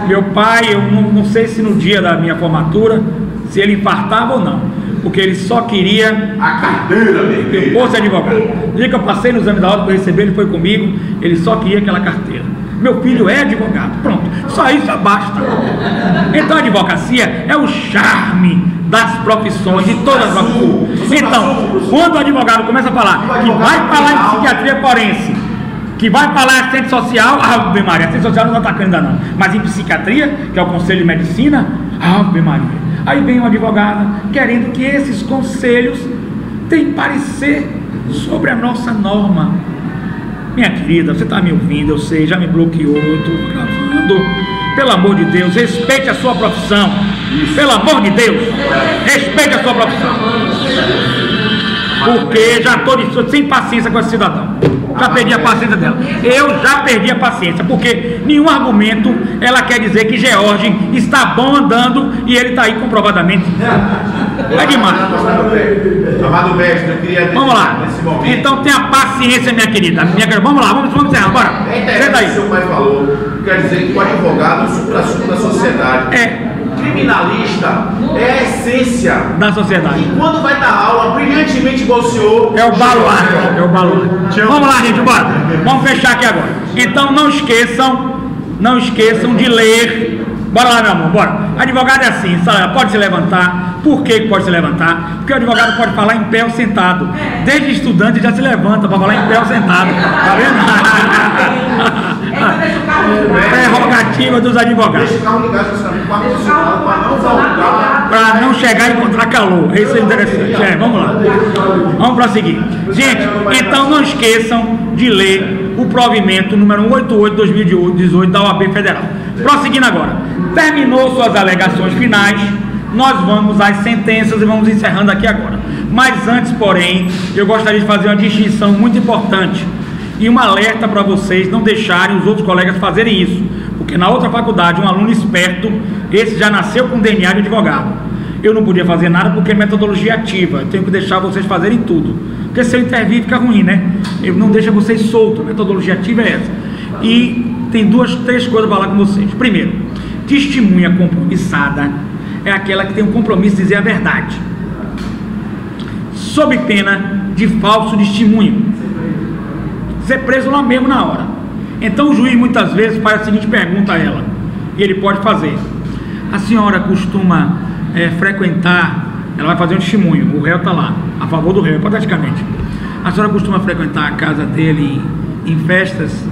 S1: meu pai, eu não, não sei se no dia da minha formatura, se ele infartava ou não. Porque ele só queria
S2: A carteira
S1: eu
S2: vermelha.
S1: fosse advogado. No dia que eu passei no exame da ordem para receber, ele foi comigo, ele só queria aquela carteira. Meu filho é advogado, pronto, só isso basta. Então a advocacia é o charme das profissões, de todas as profissões. Então, quando o advogado começa a falar que vai falar em psiquiatria forense, que vai falar assistente social, Ave Maria, assistente social não está atacando ainda não, mas em psiquiatria, que é o Conselho de Medicina, Ave Maria. Aí vem um advogado querendo que esses conselhos tenham parecer sobre a nossa norma. Minha querida, você está me ouvindo, eu sei, já me bloqueou, eu estou gravando. Pelo amor de Deus, respeite a sua profissão. Pelo amor de Deus, respeite a sua profissão. Porque já estou sem paciência com esse cidadão. Já perdi a paciência dela. Eu já perdi a paciência, porque nenhum argumento ela quer dizer que George está bom andando e ele está aí comprovadamente. Demais.
S2: Amado mestre, eu queria
S1: Vamos lá. Então tenha paciência, minha querida. Minha querida. Vamos lá, vamos, vamos encerrar. Bora.
S2: É
S1: Senta
S2: interessante o que
S1: aí.
S2: seu pai falou. Quer dizer que o advogado é o supra-sumo da sociedade.
S1: É,
S2: Criminalista é a essência.
S1: da sociedade.
S2: E quando vai dar aula, brilhantemente igual o senhor.
S1: É o baluarte, é o baluarte. Vamos lá, gente, bora. Vamos fechar aqui agora. Então não esqueçam, não esqueçam de ler. Bora lá, meu amor, bora. Advogado é assim, sabe? pode se levantar. Por que pode se levantar? Porque o advogado pode falar em pé ou sentado. Desde estudante já se levanta para falar em pé ou sentado. Tá vendo?
S8: Essa deixa o carro ligado.
S1: Prerrogativa dos advogados.
S2: Para não
S1: chegar e encontrar calor. Isso é interessante. É, vamos lá. Vamos prosseguir. Gente, então não esqueçam de ler o provimento número 188-2018 da OAB Federal. Prosseguindo agora. Terminou suas alegações finais. Nós vamos às sentenças e vamos encerrando aqui agora. Mas antes, porém, eu gostaria de fazer uma distinção muito importante e um alerta para vocês não deixarem os outros colegas fazerem isso, porque na outra faculdade, um aluno esperto, esse já nasceu com DNA de advogado. Eu não podia fazer nada porque é metodologia ativa, eu tenho que deixar vocês fazerem tudo. Porque se eu intervir fica ruim, né? Eu não deixo vocês soltos, metodologia ativa é essa. E tem duas, três coisas para falar com vocês. Primeiro, testemunha compromissada é aquela que tem um compromisso de dizer a verdade, sob pena de falso testemunho ser preso lá mesmo na hora. Então o juiz muitas vezes faz a seguinte pergunta a ela, e ele pode fazer: A senhora costuma é, frequentar, ela vai fazer um testemunho, o réu está lá, a favor do réu, hipoteticamente. A senhora costuma frequentar a casa dele em festas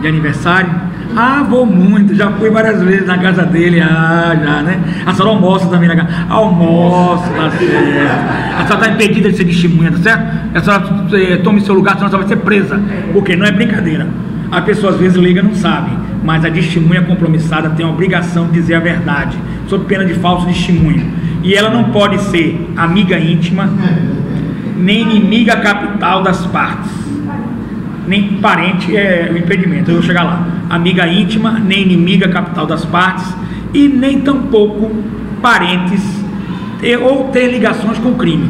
S1: de aniversário? Ah, vou muito, já fui várias vezes na casa dele, ah, já, né? A senhora almoça também na casa. Almoça, tá certo. A senhora está impedida de ser testemunha, tá certo? A senhora eh, tome seu lugar, senão a senhora vai ser presa. Porque não é brincadeira. A pessoa às vezes liga não sabe, mas a testemunha compromissada tem a obrigação de dizer a verdade, sob pena de falso testemunho. E ela não pode ser amiga íntima, nem inimiga capital das partes nem parente é o impedimento, eu vou chegar lá. Amiga íntima, nem inimiga capital das partes, e nem tampouco parentes ou ter ligações com o crime.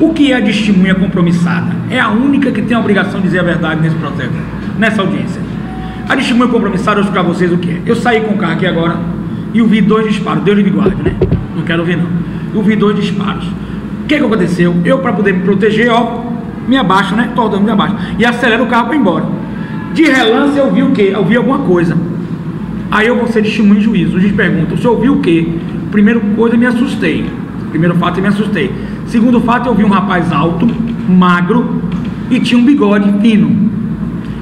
S1: O que é a testemunha compromissada? É a única que tem a obrigação de dizer a verdade nesse processo, nessa audiência. A testemunha compromissada, eu vou explicar a vocês o que é. Eu saí com o carro aqui agora e ouvi dois disparos, Deus me guarde, né? Não quero ouvir não. Eu ouvi dois disparos. O que, que aconteceu? Eu, para poder me proteger, ó, me abaixo, né? Tô andando, me abaixo. E acelero o carro para ir embora. De relance eu vi o quê? Eu vi alguma coisa. Aí eu vou ser testemunho e juízo. O juiz pergunta: o senhor viu o quê? Primeiro coisa, me assustei. Primeiro fato, eu me assustei. Segundo fato, eu vi um rapaz alto, magro e tinha um bigode fino.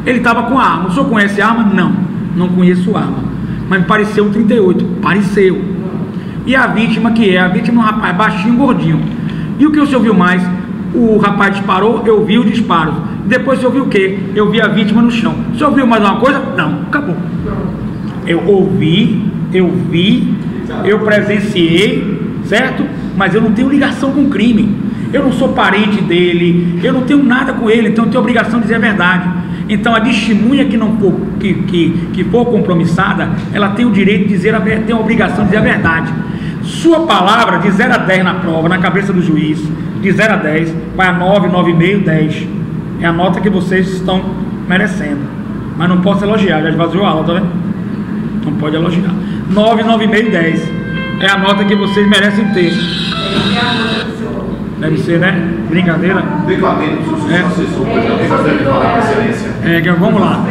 S1: Ele estava com arma. O senhor conhece arma? Não, não conheço arma. Mas me pareceu um 38. Pareceu. E a vítima, que é? A vítima é um rapaz baixinho, gordinho. E o que o senhor viu mais? O rapaz disparou, eu vi o disparo. Depois senhor viu o quê? Eu vi a vítima no chão. O senhor viu mais alguma coisa? Não, acabou. Eu ouvi, eu vi, eu presenciei, certo? Mas eu não tenho ligação com o crime. Eu não sou parente dele, eu não tenho nada com ele, então eu tenho obrigação de dizer a verdade. Então a testemunha que não for, que, que, que for compromissada, ela tem o direito de dizer a tem a obrigação de dizer a verdade. Sua palavra de 0 a 10 na prova, na cabeça do juiz, de 0 a 10, vai a 9, 9,5, 10. É a nota que vocês estão merecendo. Mas não posso elogiar, já esvaziou a aula, tá vendo? Não pode elogiar. 9, 9,5, 10. É a nota que vocês merecem ter. Deve ser, né? Brincadeira. É. É, vamos lá.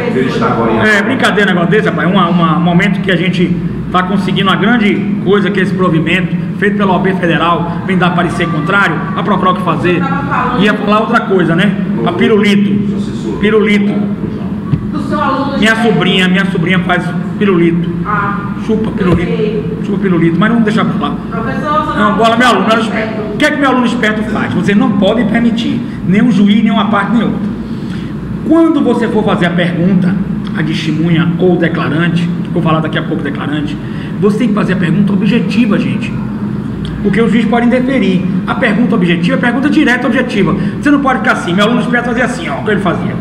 S1: É brincadeira negócio desse, rapaz. Uma- um momento que a gente está conseguindo uma grande coisa que é esse provimento, feito pela OAB Federal, vem dar parecer contrário, vai procurar o que fazer. Ia falar outra coisa, né? A pirulito. Pirulito. Minha sobrinha, minha sobrinha faz pirulito. Chupa pirulito. Chupa pirulito, mas não deixa
S8: seu
S1: Não, bola, meu aluno. O que é que meu aluno esperto faz? Você não pode permitir, nem um juiz, nem uma parte, nem outra. Quando você for fazer a pergunta, a testemunha ou o declarante, vou falar daqui a pouco declarante, você tem que fazer a pergunta objetiva, gente. Porque o juiz pode interferir. A pergunta objetiva é pergunta direta objetiva. Você não pode ficar assim, meu aluno esperto fazia assim, ó, o que ele fazia.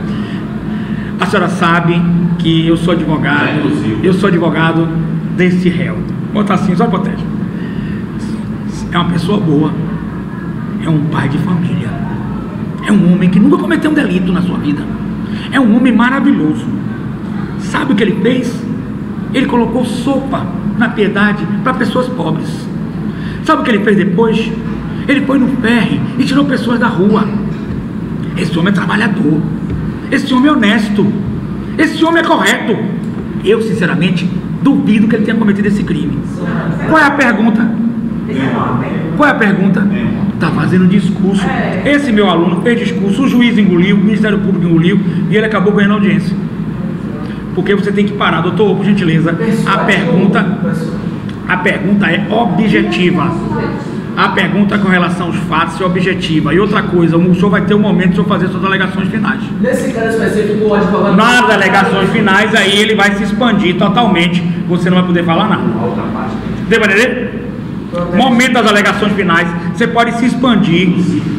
S1: A senhora sabe que eu sou advogado,
S2: É
S1: eu sou advogado desse réu. Vou botar assim, só protege. É uma pessoa boa, é um pai de família, é um homem que nunca cometeu um delito na sua vida, é um homem maravilhoso. Sabe o que ele fez? Ele colocou sopa na piedade para pessoas pobres. Sabe o que ele fez depois? Ele foi no ferry e tirou pessoas da rua. Esse homem é trabalhador. Esse homem é honesto. Esse homem é correto. Eu, sinceramente, duvido que ele tenha cometido esse crime. Qual é a pergunta? Qual é a pergunta? Está fazendo discurso. Esse meu aluno fez discurso, o juiz engoliu, o Ministério Público engoliu e ele acabou ganhando audiência. Porque você tem que parar, doutor, por gentileza. A pergunta, a pergunta é objetiva. A pergunta com relação aos fatos é objetiva. E outra coisa, o senhor vai ter um momento de senhor fazer suas alegações finais.
S6: Nesse caso específico, o advogado.
S1: Nas alegações finais, aí ele vai se expandir totalmente. Você não vai poder falar nada. Deu entender? Momento das alegações finais, você pode se expandir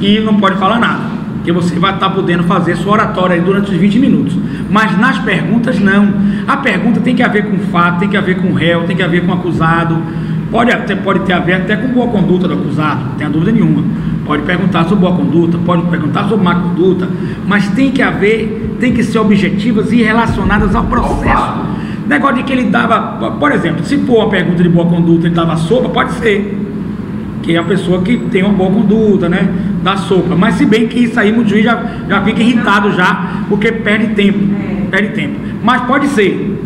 S1: e não pode falar nada. Porque você vai estar podendo fazer sua oratória aí durante os 20 minutos. Mas nas perguntas, não. A pergunta tem que haver com fato, tem que haver com réu, tem que haver com acusado. Pode, até, pode ter a ver até com boa conduta do acusado, não tenha dúvida nenhuma. Pode perguntar sobre boa conduta, pode perguntar sobre má conduta, mas tem que haver, tem que ser objetivas e relacionadas ao processo. Negócio de que ele dava, por exemplo, se for uma pergunta de boa conduta, ele dava sopa, pode ser. Que é uma pessoa que tem uma boa conduta, né? Da sopa. Mas se bem que isso aí o juiz já, já fica irritado já, porque perde tempo. Perde tempo. Mas pode ser.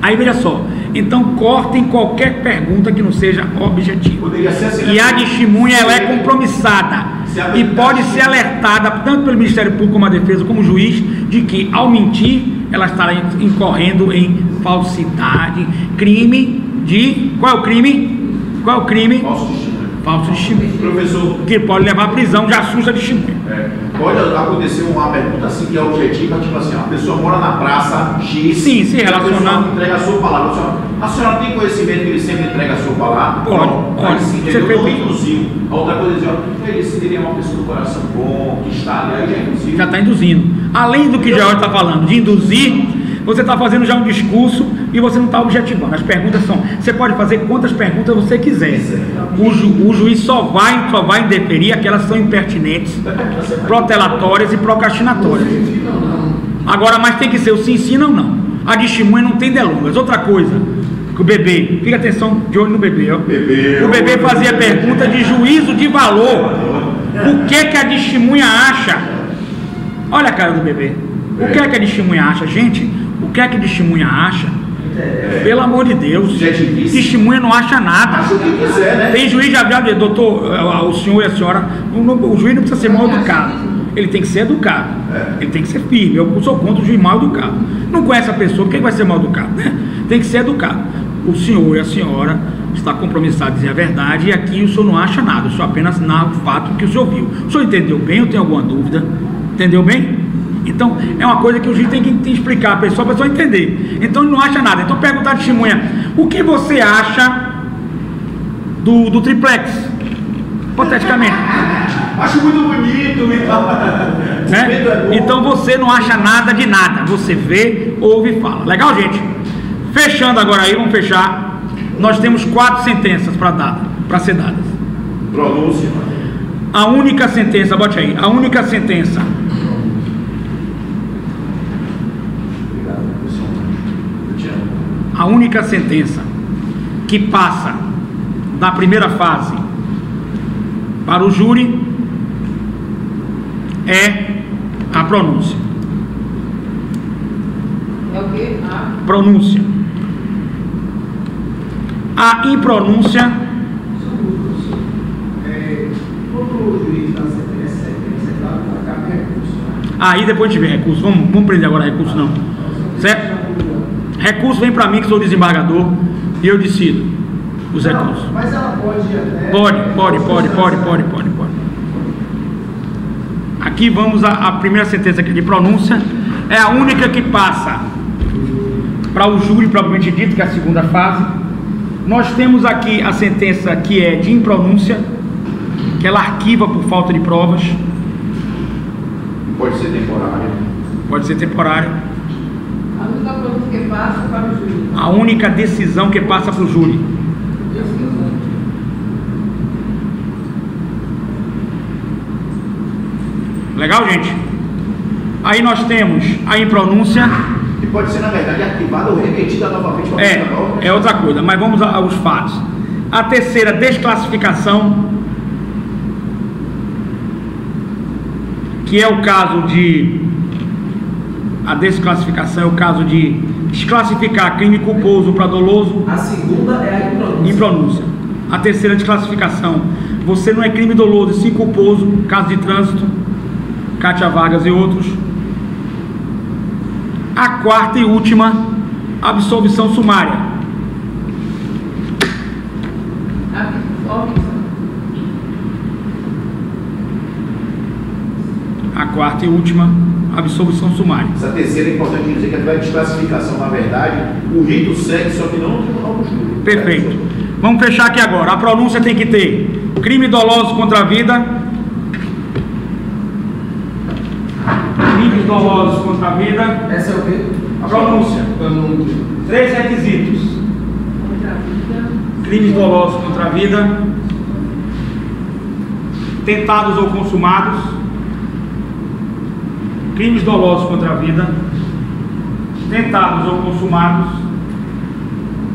S1: Aí veja só, Então cortem qualquer pergunta que não seja objetiva.
S2: Poderia ser assim,
S1: E
S2: né?
S1: a testemunha ela é compromissada
S2: a-
S1: e pode ser alertada tanto pelo Ministério Público como a defesa como o juiz de que ao mentir ela estará in- incorrendo em falsidade, crime de qual é o crime? Qual é o crime?
S2: Falso testemunho.
S1: Falso testemunho.
S2: Professor,
S1: Que pode levar à prisão, já assusta a testemunha.
S2: é, pode acontecer uma pergunta assim que é objetiva, tipo assim, a pessoa mora na praça X.
S1: Sim, se
S2: e
S1: relacionar.
S2: entrega a sua palavra. A senhora, a senhora tem conhecimento que ele sempre entrega a sua palavra?
S1: Pode,
S2: Não,
S1: pode.
S2: Sim,
S1: Você fez-
S2: Não induziu. A outra coisa é ó, ele se ele é uma pessoa do coração bom, que está ali, aí já induziu.
S1: Já está induzindo. Além do que George está falando, de induzir, você está fazendo já um discurso e você não está objetivando. As perguntas são, você pode fazer quantas perguntas você quiser. O, ju- o juiz só vai, só vai indeferir aquelas que são impertinentes, protelatórias e procrastinatórias. Agora, mas tem que ser o sim, sim, não, não. A testemunha não tem delongas. Outra coisa, que o bebê, fica atenção de olho no bebê, ó.
S2: Bebê,
S1: o bebê fazia pergunta de juízo de valor. O que que a testemunha acha? Olha a cara do bebê. O que é que a testemunha acha? Gente, que é que testemunha acha? Pelo amor de Deus. Testemunha não acha nada.
S2: Acha o que quiser, né?
S1: Tem juiz já viu, doutor, eh, o senhor e a senhora, o, juiz não precisa ser mal educado. Ele tem que ser educado.
S2: É.
S1: Ele tem que ser firme. Eu sou contra o juiz mal educado. Não conhece a pessoa, por que vai ser mal educado? Né? Tem que ser educado. O senhor e a senhora está compromissado a dizer a verdade e aqui o senhor não acha nada, o senhor apenas narra o fato que o senhor viu. O senhor entendeu bem ou tem alguma dúvida? Entendeu bem? Então, é uma coisa que o juiz tem que explicar a pessoa, a pessoa entender. Então, ele não acha nada. Então, perguntar à testemunha, o que você acha do, do triplex? Hipoteticamente.
S2: Acho muito bonito e tal.
S1: né? Então você não acha nada de nada. Você vê, ouve e fala. Legal, gente? Fechando agora aí, vamos fechar. Nós temos quatro sentenças para dar, para ser dadas.
S2: Pronúncia.
S1: A única sentença, bote aí, a única sentença
S2: Obrigado, pessoal. Eu te amo.
S1: A única sentença que passa da primeira fase para o júri é a pronúncia.
S8: É o quê? Ah,
S1: Pronúncia. A impronúncia,
S3: É, quando o juiz dá sentença, sentença, é né?
S1: aí depois de ver recurso, vamos, vamos prender agora recurso não. Certo? Recurso vem para mim que sou desembargador e eu decido os recursos.
S3: Não, mas ela pode até.
S1: Pode, pode, pode, pode, pode, pode, pode. Aqui vamos à, à primeira sentença aqui de pronúncia. É a única que passa para o júri, propriamente dito, que é a segunda fase. Nós temos aqui a sentença que é de impronúncia, que ela arquiva por falta de provas,
S2: Pode ser temporário.
S1: pode ser temporária.
S8: a única coisa que passa para o juiz.
S1: A única decisão que passa para o júri. Legal, gente? Aí nós temos a impronúncia.
S2: E pode ser, na verdade, arquivada ou remetida novamente para
S1: É, é outra coisa, mas vamos a- aos fatos. A terceira, desclassificação, que é o caso de. A desclassificação é o caso de desclassificar crime culposo para doloso
S6: A segunda é a impronúncia.
S1: A terceira, desclassificação. Você não é crime doloso e sim culposo, caso de trânsito, Cátia Vargas e outros. A quarta e última, absolvição sumária.
S8: A
S1: quarta e última, absolvição sumária.
S2: Essa terceira é importante dizer que a desclassificação, na verdade, o rito segue, só que não no tribunal do júri.
S1: Perfeito. Vamos fechar aqui agora. A pronúncia tem que ter crime doloso contra a vida. Crimes dolosos contra a vida.
S6: Essa é o quê?
S1: A pronúncia.
S6: Pronúncia.
S1: Três requisitos. Crimes dolosos contra a vida. Tentados ou consumados. Crimes dolosos contra a vida. Tentados ou consumados.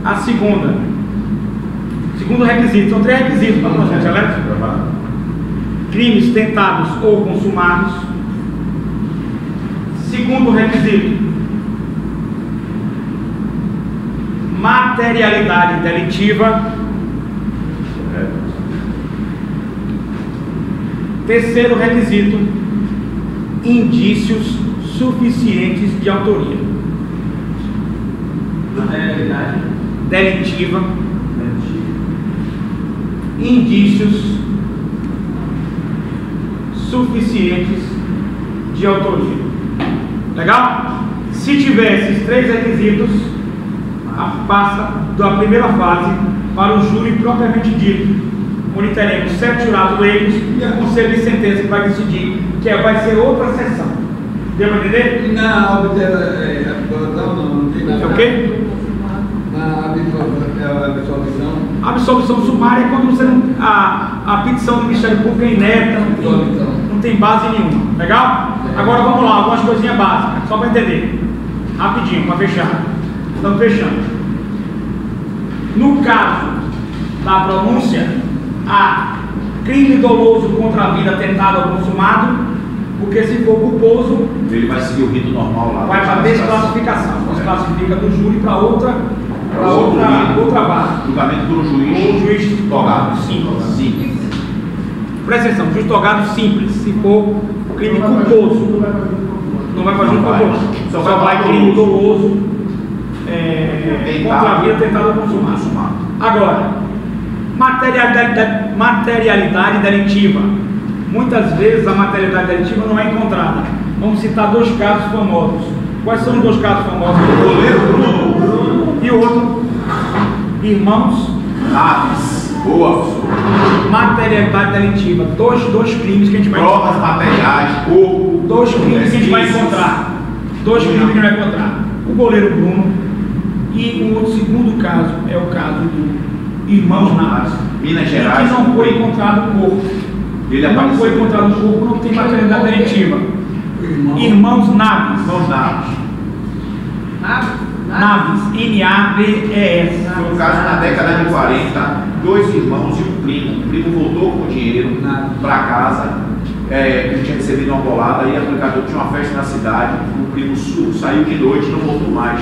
S1: A segunda. Segundo requisito. São três requisitos para o processo elétrico. Crimes tentados ou consumados. Segundo requisito. Materialidade delitiva. Terceiro requisito: indícios suficientes de autoria.
S4: Materialidade.
S1: Delitiva. Indícios suficientes de autoria. Legal? Se tiver esses três requisitos, a- passa da primeira fase para o júri propriamente dito, onde teremos sete jurados leigos e a conselho de sentença que vai decidir, que é- vai ser outra sessão. Deu para entender?
S7: Na é, absolução não, não tem nada.
S1: É o quê?
S7: Na é a absolvição.
S1: A absolvição sumária é quando você não, a, a petição do Ministério Público é inébita, não tem, não tem base nenhuma. Legal? Agora vamos lá, algumas coisinhas básicas, só para entender. Rapidinho, para fechar. Estamos fechando. No caso da pronúncia, há crime doloso contra a vida tentado ou consumado, porque se for culposo,
S2: Ele vai seguir o rito normal lá.
S1: vai para desclassificação. Desclassifica do júri para outra,
S2: Outro
S1: outra, outra vara.
S2: Julgamento por um juiz.
S1: Ou juiz
S2: togado.
S1: Simples.
S2: Simples.
S1: Presta atenção, juiz togado simples, se for crime culposo, não vai fazer um culposo.
S2: Só
S1: Só,
S2: vai
S1: crime
S2: doloso.
S1: é,
S2: Tentado.
S1: contra a vida tentado ou consumado.
S2: Consumado.
S1: Agora, materialidade, materialidade delitiva. Muitas vezes a materialidade delitiva não é encontrada. Vamos citar dois casos famosos. Quais são os dois casos famosos?
S2: Goleiro Bruno.
S1: E o outro, irmãos
S2: Naves. Boa,
S1: materialidade delitiva. Dois, dois crimes que a gente vai
S2: Provas materiais, corpo.
S1: Dois crimes que a gente vai encontrar. Dois crimes que a gente vai encontrar. O goleiro Bruno e o outro segundo caso é o caso do Irmãos Naves.
S2: Minas Gerais.
S1: que não foi encontrado o corpo.
S2: Ele
S1: não
S2: apareceu.
S1: foi encontrado o corpo, não tem materialidade delitiva. Irmãos Naves.
S2: Irmãos Naves.
S1: Naves. N-A-V-E-S.
S2: Foi um caso na década de 40, dois irmãos e um primo. O primo voltou com o dinheiro para casa, é, ele tinha recebido uma bolada e a aplicador tinha uma festa na cidade. O primo su- saiu de noite e não voltou mais.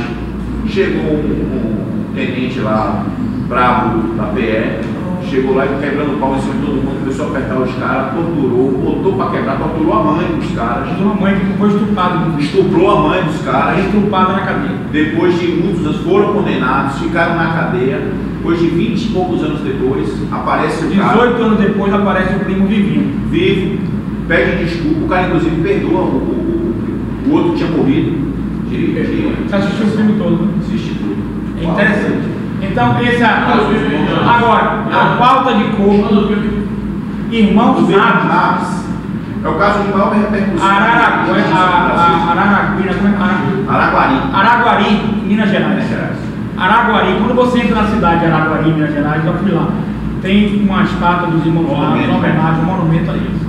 S2: Chegou um, um tenente lá, bravo da PE, chegou lá e quebrando o pau em cima de todo mundo, começou a apertar os caras, torturou, botou para quebrar, torturou a mãe dos caras,
S1: De uma mãe que foi estuprada,
S2: estuprou a mãe dos caras.
S1: estuprada na cadeia.
S2: Depois de muitos anos, foram condenados, ficaram na cadeia. Depois de 20 e poucos anos depois, aparece o cara
S1: 18 anos depois aparece o primo vivinho.
S2: vivo, pede desculpa. O cara, inclusive, perdoa o, o, o outro que tinha morrido.
S1: Você assistiu o filme todo, né?
S2: assiste tudo.
S1: É interessante. Então, esse é. Agora, a falta de corpo, irmãos
S2: Os
S1: Naves.
S2: É o caso de maior repercussão.
S1: Araraquara, é é?
S2: Araguari.
S1: Araguari, Minas Gerais.
S2: Minas Gerais.
S1: Araguari, quando você entra na cidade de Araguari, Minas Gerais, já fui lá. Tem uma estátua dos irmãos Naves, uma homenagem, um monumento a eles.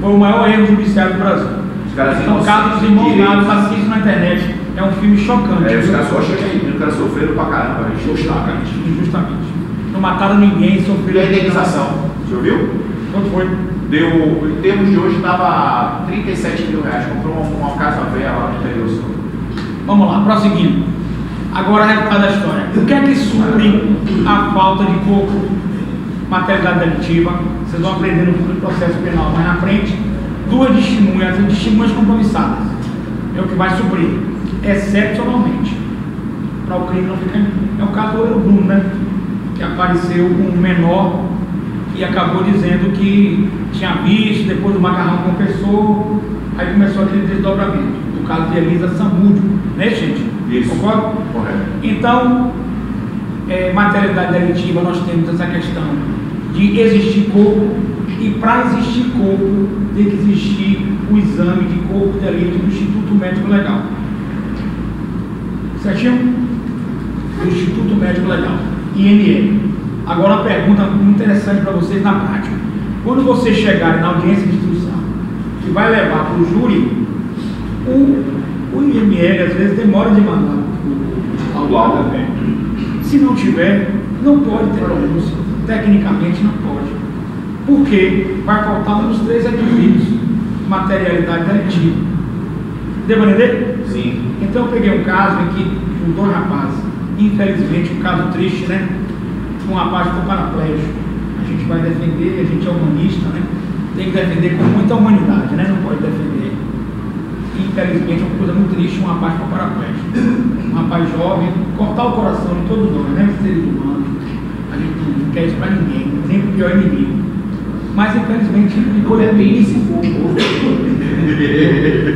S1: Foi o maior erro judiciário do Brasil.
S2: Os caras
S1: Então, o caso dos irmãos. Naves, assiste na internet. É um filme chocante.
S2: É, os caras só acham que os caras sofreram pra caramba.
S1: Justamente, injustamente. Não mataram ninguém,
S2: E
S1: sofreram.
S2: a indenização? Você ouviu?
S1: Quanto foi?
S2: Deu, em termos de hoje, estava 37 mil reais. Comprou uma, uma casa velha lá no interior. Paulo.
S1: Vamos lá, prosseguindo. Agora a resultado da história. O que é que supre a falta de corpo? Materialidade delitiva. Vocês vão aprender no processo penal, mas na frente, duas testemunhas, testemunhas compromissadas. É o que vai suprir, excepcionalmente. Para o crime não ficar. É o caso do Bruno, né? Que apareceu com um menor e acabou dizendo que tinha visto, depois o macarrão confessou, aí começou aquele desdobramento. O caso de Elisa Samúdio, né, gente?
S2: Isso.
S1: Concorda?
S2: Correto.
S1: Então, é, materialidade delitiva, nós temos essa questão de existir corpo, e para existir corpo, tem que existir o exame de corpo de delito do Instituto Médico Legal. Certinho? Instituto Médico Legal, IML. Agora, uma pergunta interessante para vocês na prática. Quando vocês chegarem na audiência de instrução, que vai levar para o júri, o, o IML às vezes demora de mandar o- laudo. Se não tiver, não pode ter pronúncia. Tecnicamente não pode. Porque vai faltar um dos três requisitos: materialidade delitiva. Deu para entender?
S2: Sim.
S1: Então eu peguei um caso em que os dois rapazes Infelizmente, um caso triste, né? Um rapaz ficou paraplégico. A gente vai defender, a gente é humanista, né? Tem que defender com muita humanidade, né? Não pode defender. Infelizmente, é uma coisa muito triste um rapaz ficou paraplégico. Um rapaz jovem, cortar o coração de todos nós, né? Seres humanos. A gente não quer isso para ninguém, nem para o pior inimigo. Mas, infelizmente, ficou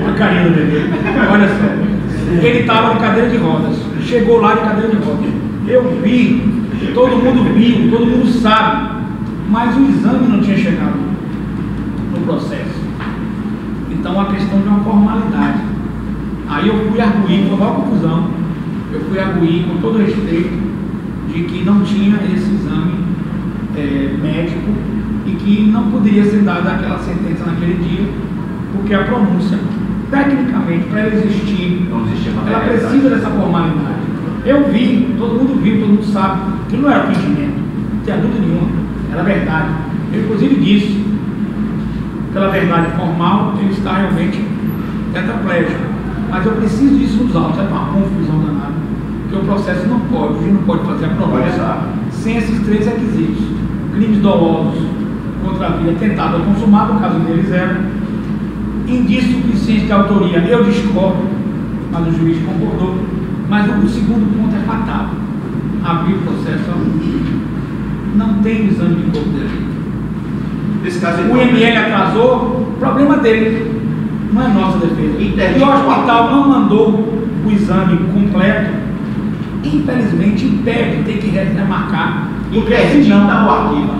S1: Olha a carinha dele. Olha só. Ele estava de cadeira de rodas. Chegou lá de cadeira de rodas. Eu vi, todo mundo viu, todo mundo sabe. Mas o exame não tinha chegado no processo. Então a questão de uma formalidade. Aí eu fui arguir, foi uma confusão. Eu fui arguir com todo respeito de que não tinha esse exame é, médico e que não poderia ser dada aquela sentença naquele dia porque a pronúncia, tecnicamente, para ela existir, ela precisa dessa formalidade. Eu vi, todo mundo viu, todo mundo sabe, que não era fingimento, não tinha dúvida nenhuma, era verdade. Eu, inclusive, disse, pela verdade formal, ele está realmente tetraplégico. Mas eu preciso disso nos autos, é uma confusão danada. Porque o processo não pode, o juiz não pode fazer a pronúncia
S2: Pode
S1: sem esses três requisitos. Crimes dolosos contra a vida tentado ou consumado, no caso deles era indício suficiente de autoria, eu discordo, mas o juiz concordou. Mas o segundo ponto é fatal. Abrir o processo, não tem exame de corpo de delito.
S2: Nesse caso,
S1: O IML atrasou, problema dele, não é nossa defesa.
S2: Entendi.
S1: E o hospital não mandou o exame completo, infelizmente impede, tem que remarcar, senão.
S2: Interdita o arquivo.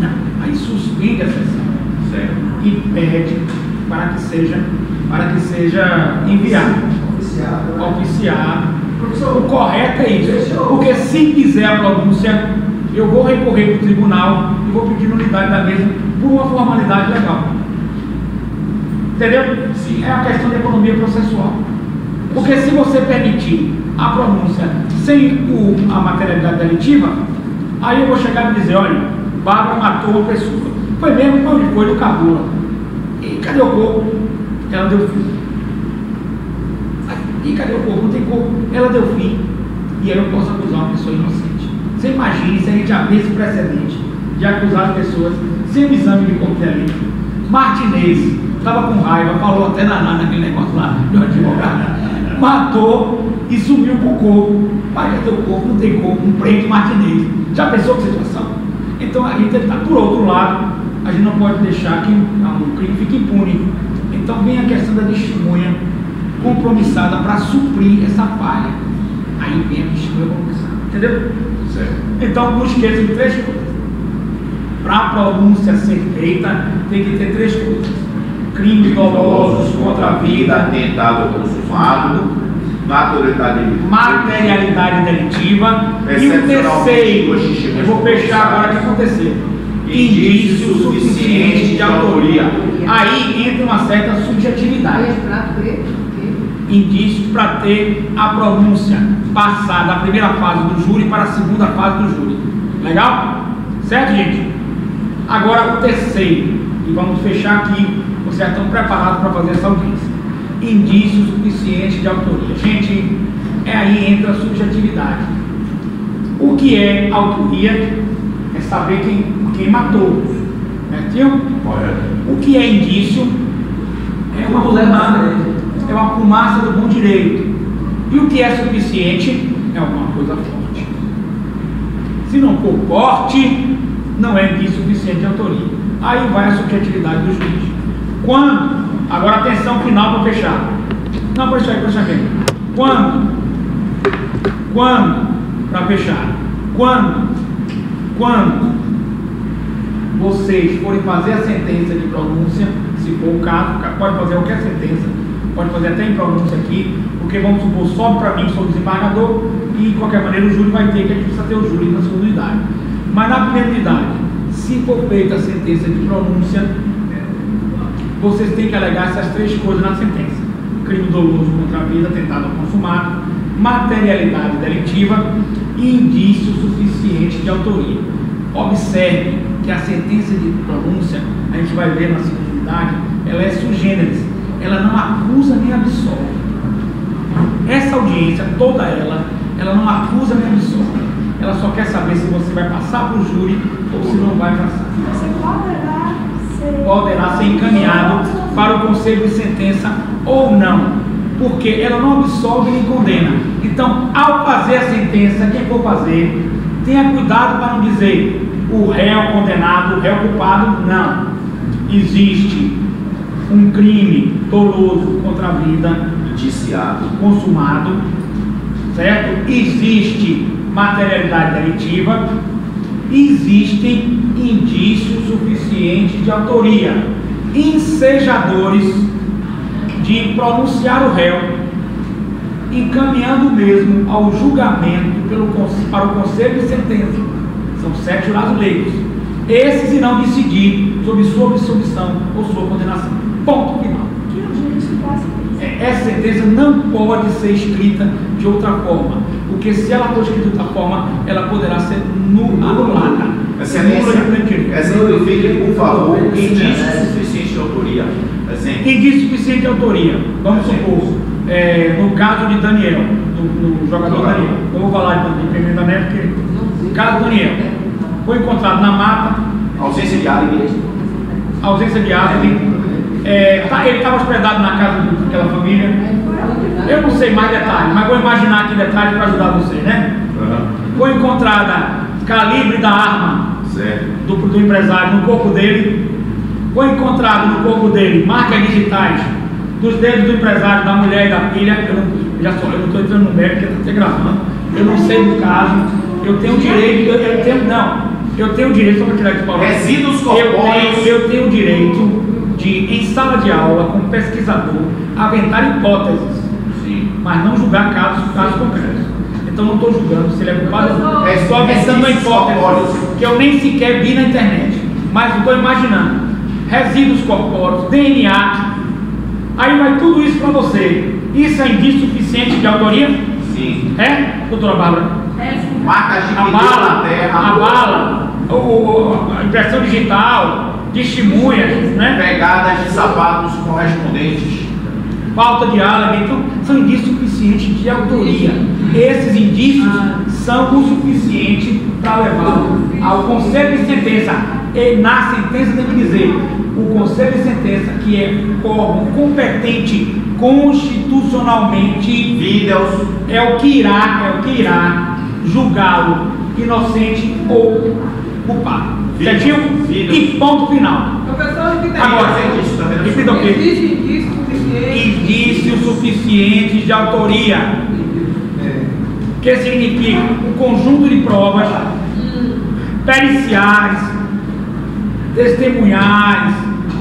S1: Não, aí suspende a sessão
S2: Certo.
S1: e pede para que seja, para que seja enviado,
S3: Oficiado. né?
S1: oficiado. O
S3: Professor,
S1: correto é isso, porque se quiser a pronúncia, eu vou recorrer para o tribunal e vou pedir nulidade da mesma por uma formalidade legal. Entendeu?
S2: Sim.
S1: É uma questão de economia processual. Porque se você permitir a pronúncia sem o, a materialidade delitiva, aí eu vou chegar e dizer, olha, Bárbara matou uma pessoa. Foi mesmo onde foi do Cabula. E cadê o corpo? Ela deu fim. E cadê o corpo? Não tem corpo. Ela deu fim. E aí eu posso acusar uma pessoa inocente. Você imagine se a gente abrir esse precedente de acusar as pessoas sem o exame de corpo de. Martinez estava com raiva, falou até na, na- naquele negócio lá do advogado. Matou e sumiu o corpo. Pai, cadê o corpo? Não tem corpo. Um prende Martinez. Já pensou que situação? Então a gente está, por outro lado, a gente não pode deixar que um crime fique impune. Então vem a questão da testemunha compromissada para suprir essa falha. Aí vem a testemunha compromissada. Entendeu?
S2: Certo.
S1: Então não esqueça de três coisas. Para a pronúncia ser feita, tem que ter três coisas: crimes dolosos contra a vida,
S2: Atentado consumado, naturalidade
S1: materialidade delitiva e o terceiro, eu vou fechar agora o que aconteceu. Indício suficiente de autoria. Aí entra uma certa subjetividade. Indícios para ter a pronúncia passar da primeira fase do júri para a segunda fase do júri. Legal? Certo, gente? Agora o terceiro, e vamos fechar aqui, vocês já estão preparados para fazer essa audiência. Indício suficiente de autoria. Gente, é aí entra a subjetividade. O que é autoria é saber quem, quem matou.
S2: Correto.
S1: O que é indício é uma fumaça, é uma fumaça do bom direito. E o que é suficiente é alguma coisa forte. Se não for forte, não é indício suficiente de autoria. Aí vai a subjetividade do juiz. Quando, agora atenção final para fechar. Não, para fechar, para fechar bem. Quando, quando, para fechar, quando, quando vocês forem fazer a sentença de pronúncia, se for o caso, pode fazer qualquer sentença, pode fazer até em pronúncia aqui, porque vamos supor, sobe para mim, sou desembargador, e de qualquer maneira o júri vai ter, que a gente precisa ter o júri na segunda unidade. Mas na primeira unidade, se for feita a sentença de pronúncia, vocês têm que alegar essas três coisas na sentença: crime doloso contra a vida, tentado consumado, materialidade delitiva e indício suficiente de autoria. Observe que a sentença de pronúncia, a gente vai ver na segunda unidade, ela é sui generis, ela não acusa nem absolve. Essa audiência, toda ela, ela não acusa nem absolve. Ela só quer saber se você vai passar para o júri ou se não vai passar.
S9: Você poderá ser.
S1: Poderá ser encaminhado para o conselho de sentença ou não. Porque ela não absolve nem condena. Então, ao fazer a sentença, quem for fazer, tenha cuidado para não dizer o réu condenado, o réu culpado. Não. Existe um crime doloso contra a vida
S2: Indiciado.
S1: consumado, certo? Existe materialidade delitiva, existem indícios suficientes de autoria, ensejadores de pronunciar o réu, encaminhando mesmo ao julgamento pelo, para o conselho de sentença. São sete jurados leigos. Esses irão decidir sobre sua absolvição ou sua condenação. Ponto final. É, Essa sentença não pode ser escrita de outra forma, porque se ela for escrita de outra forma, ela poderá ser nu- anulada.
S2: Excelência, exemplifique, por favor, indício suficiente de autoria. Exemplo.
S1: Indício suficiente de autoria. Vamos supor, é, no caso de Daniel, do, do jogador. Daniel, eu vou falar de, de primeiro Daniel, porque no caso Daniel foi encontrado na mata,
S2: Ausência de álibi.
S1: ausência de álibi, é, tá- ele estava hospedado na casa daquela família. Eu não sei mais detalhes, mas vou imaginar aqui detalhes para ajudar você, né? Foi encontrada calibre da arma do, do empresário no corpo dele. Foi encontrado no corpo dele marcas digitais dos dedos do empresário, da mulher e da filha. Eu não, já só, eu não estou entrando no mérito, porque está gravando. Eu não sei do caso. Eu tenho direito, eu, eu tenho, não, eu tenho direito, só para tirar de Paulo.
S2: Resíduos
S1: eu
S2: corpóreos.
S1: tenho, eu tenho o direito de, em sala de aula, como pesquisador, aventar hipóteses,
S2: Sim.
S1: mas não julgar casos, casos concretos. Então não estou julgando se ele é culpado ou não.
S2: É
S1: Estou aventando uma
S2: corpóreos.
S1: hipótese que eu nem sequer vi na internet, mas estou imaginando. Resíduos corpóreos, DNA, aí vai tudo isso para você. Isso é indício suficiente de autoria?
S2: Sim.
S1: É, doutora Bárbara?
S2: Marcas de
S1: A bala,
S2: na terra.
S1: a bala, o- o- a impressão digital, testemunhas, né?
S2: Pegadas de sapatos correspondentes.
S1: falta de álibi, então são indícios suficientes de autoria. Esses indícios são o suficiente para levar ao conselho de sentença. E na sentença tem que dizer, o conselho de sentença, que é órgão competente constitucionalmente,
S2: Vídeos.
S1: é o que irá, é o que irá julgá-lo inocente ou culpado.
S2: Vídeos.
S1: Certinho? E ponto final.
S8: Professor, que tem?
S1: Agora,
S2: indício né?
S1: repita o quê?
S8: Existe indício suficiente.
S1: indícios suficientes de autoria, que significa um conjunto de provas periciais, testemunhais,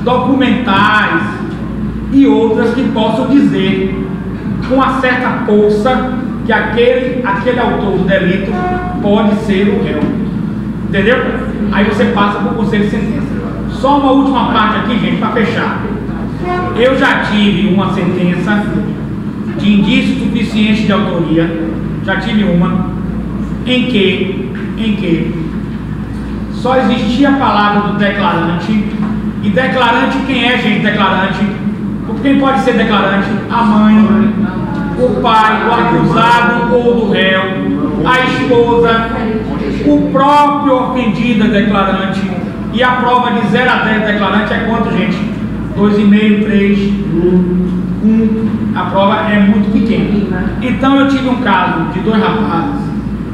S1: documentais e outras que possam dizer com uma certa força que aquele, aquele autor do delito pode ser o réu. Entendeu? Aí você passa para o conselho de sentença. Só uma última parte aqui, gente, para fechar. Eu já tive uma sentença de indício suficiente de autoria, já tive uma, em que, em que só existia a palavra do declarante, e declarante quem é, gente, declarante? Quem pode ser declarante? A mãe, o pai, o acusado ou do réu, a esposa, o próprio ofendido é declarante, e a prova de 0 a 10 declarante é quanto, gente? 2,5, 3, 1. A prova é muito pequena. Então eu tive um caso de dois rapazes,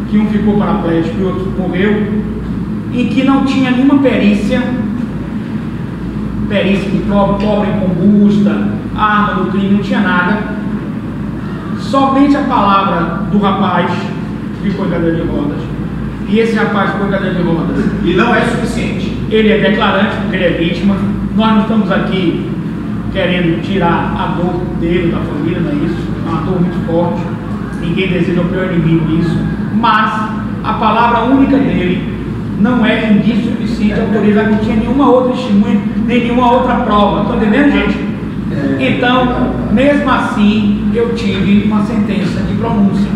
S1: que um ficou paraplégico e o outro morreu, em que não tinha nenhuma perícia, perícia de prova, pobre em combusta, arma do crime, não tinha nada. Somente a palavra do rapaz ficou em cadeira de rodas. E esse rapaz em cadeira de rodas.
S2: E não é suficiente.
S1: Ele é declarante porque ele é vítima. Nós não estamos aqui querendo tirar a dor dele, da família, não é isso. É uma dor muito forte. Ninguém deseja o pior inimigo nisso. Mas a palavra única dele não é indício suficiente autorizar, não tinha nenhuma outra testemunha, nem nenhuma outra prova. Estão entendendo, gente? Então, mesmo assim, eu tive uma sentença de pronúncia.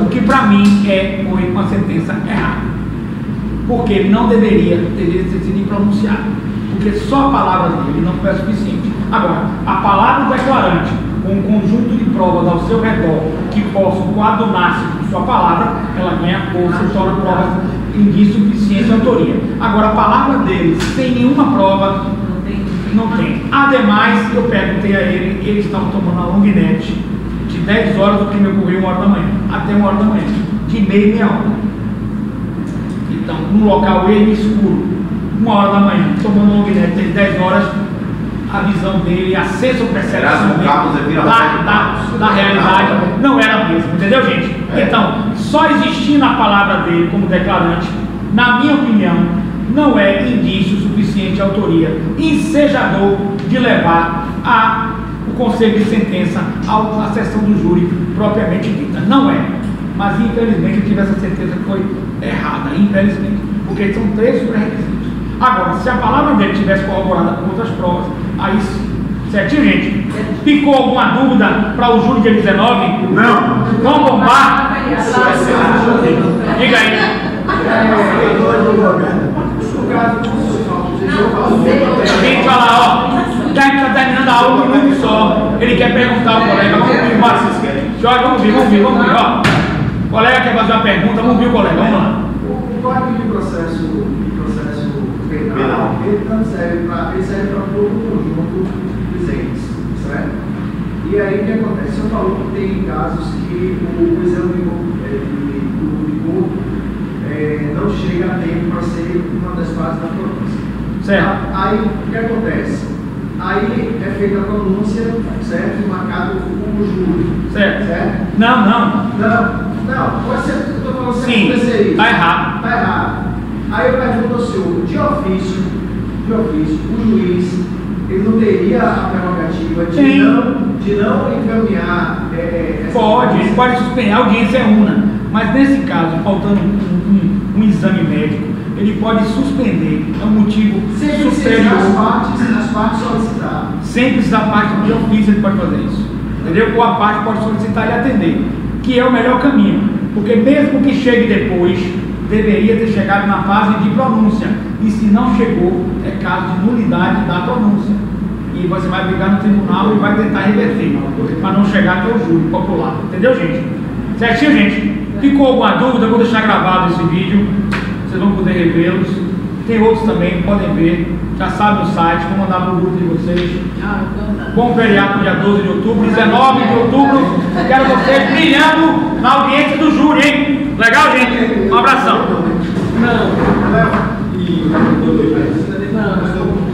S1: O que para mim é, foi uma sentença errada porque ele não deveria ter sido pronunciado, porque só a palavra dele não foi suficiente. Agora, a palavra do declarante, com um conjunto de provas ao seu redor que possam coadunar-se com sua palavra, ela ganha força e torna prova de insuficiência e autoria. Agora, a palavra dele, sem nenhuma prova, não tem. Ademais, eu perguntei a ele, eles estavam tomando a long net de 10 horas, o crime ocorreu uma hora da manhã, até uma hora da manhã, de meia e meia hora. Então, no local ele escuro, uma hora da manhã, tomando long net, tem 10 horas, a visão dele, a senso percepção
S2: que
S1: dele da, da, da realidade não era a mesma, entendeu, gente?
S2: É.
S1: Então, só existir na palavra dele como declarante, na minha opinião, não é indício suficiente de autoria ensejador de levar a, o conselho de sentença à sessão do júri propriamente dita. Não é. Mas infelizmente eu tive essa certeza que foi errada, infelizmente, porque são três pré-requisitos. Agora, se a palavra dele tivesse corroborada com outras provas, aí sim. Certinho, gente? Ficou alguma dúvida para o júri dia 19?
S2: Não.
S1: Vamos bombar? Diga aí. Gente, olha lá, ó. Já que está terminando a aula um só. Ele quer perguntar ao colega. Vamos ouvir, bora. Jorge, vamos ouvir, vamos ouvir, vamos ouvir, ó. O colega quer fazer uma pergunta, vamos ouvir o colega, vamos lá.
S5: O o Código de Processo, de processo Penal, ele tanto serve para ele serve para todo o conjunto dos entes, certo? E aí o que acontece? O senhor falou que tem casos que o, o exame de, corpo- de, de, de corpo eh, não chega a tempo para ser uma das fases da pronúncia.
S1: Certo.
S5: Aí o que acontece? Aí é feita a pronúncia, certo? Marcado o júri.
S1: Certo.
S5: Certo?
S1: Não, não.
S5: Não, não, pode ser, eu estou falando se
S1: Sim,
S5: acontecer isso.
S1: tá errado.
S5: Está errado. Aí eu pergunto ao senhor, de ofício, de ofício, o juiz, ele não teria a prerrogativa de
S1: Sim.
S5: não, de não encaminhar é, essa
S1: Pode, ele pode suspender, a audiência é una. Mas nesse caso, faltando um, um- um exame médico, ele pode suspender. É um motivo
S5: Sempre se
S1: superior.
S5: as partes, as partes solicitaram.
S1: Sempre se a parte de ofício ele pode fazer isso. Entendeu? Ou a parte pode solicitar e atender. Que é o melhor caminho. Porque mesmo que chegue depois, deveria ter chegado na fase de pronúncia. E se não chegou, é caso de nulidade da pronúncia. E você vai brigar no tribunal e vai tentar reverter. Para não chegar até o júri popular. Entendeu, gente? Certinho, gente? Ficou alguma dúvida? Eu vou deixar gravado esse vídeo. Vocês vão poder revê-los. Tem outros também, podem ver. Já sabe no site, vou mandar para o grupo de vocês. Bom feriado dia 12 de outubro, 19 de outubro. Quero vocês brilhando na audiência do júri, hein? Legal, gente? Um abração.
S6: Não.
S5: Léo,
S6: E. Não.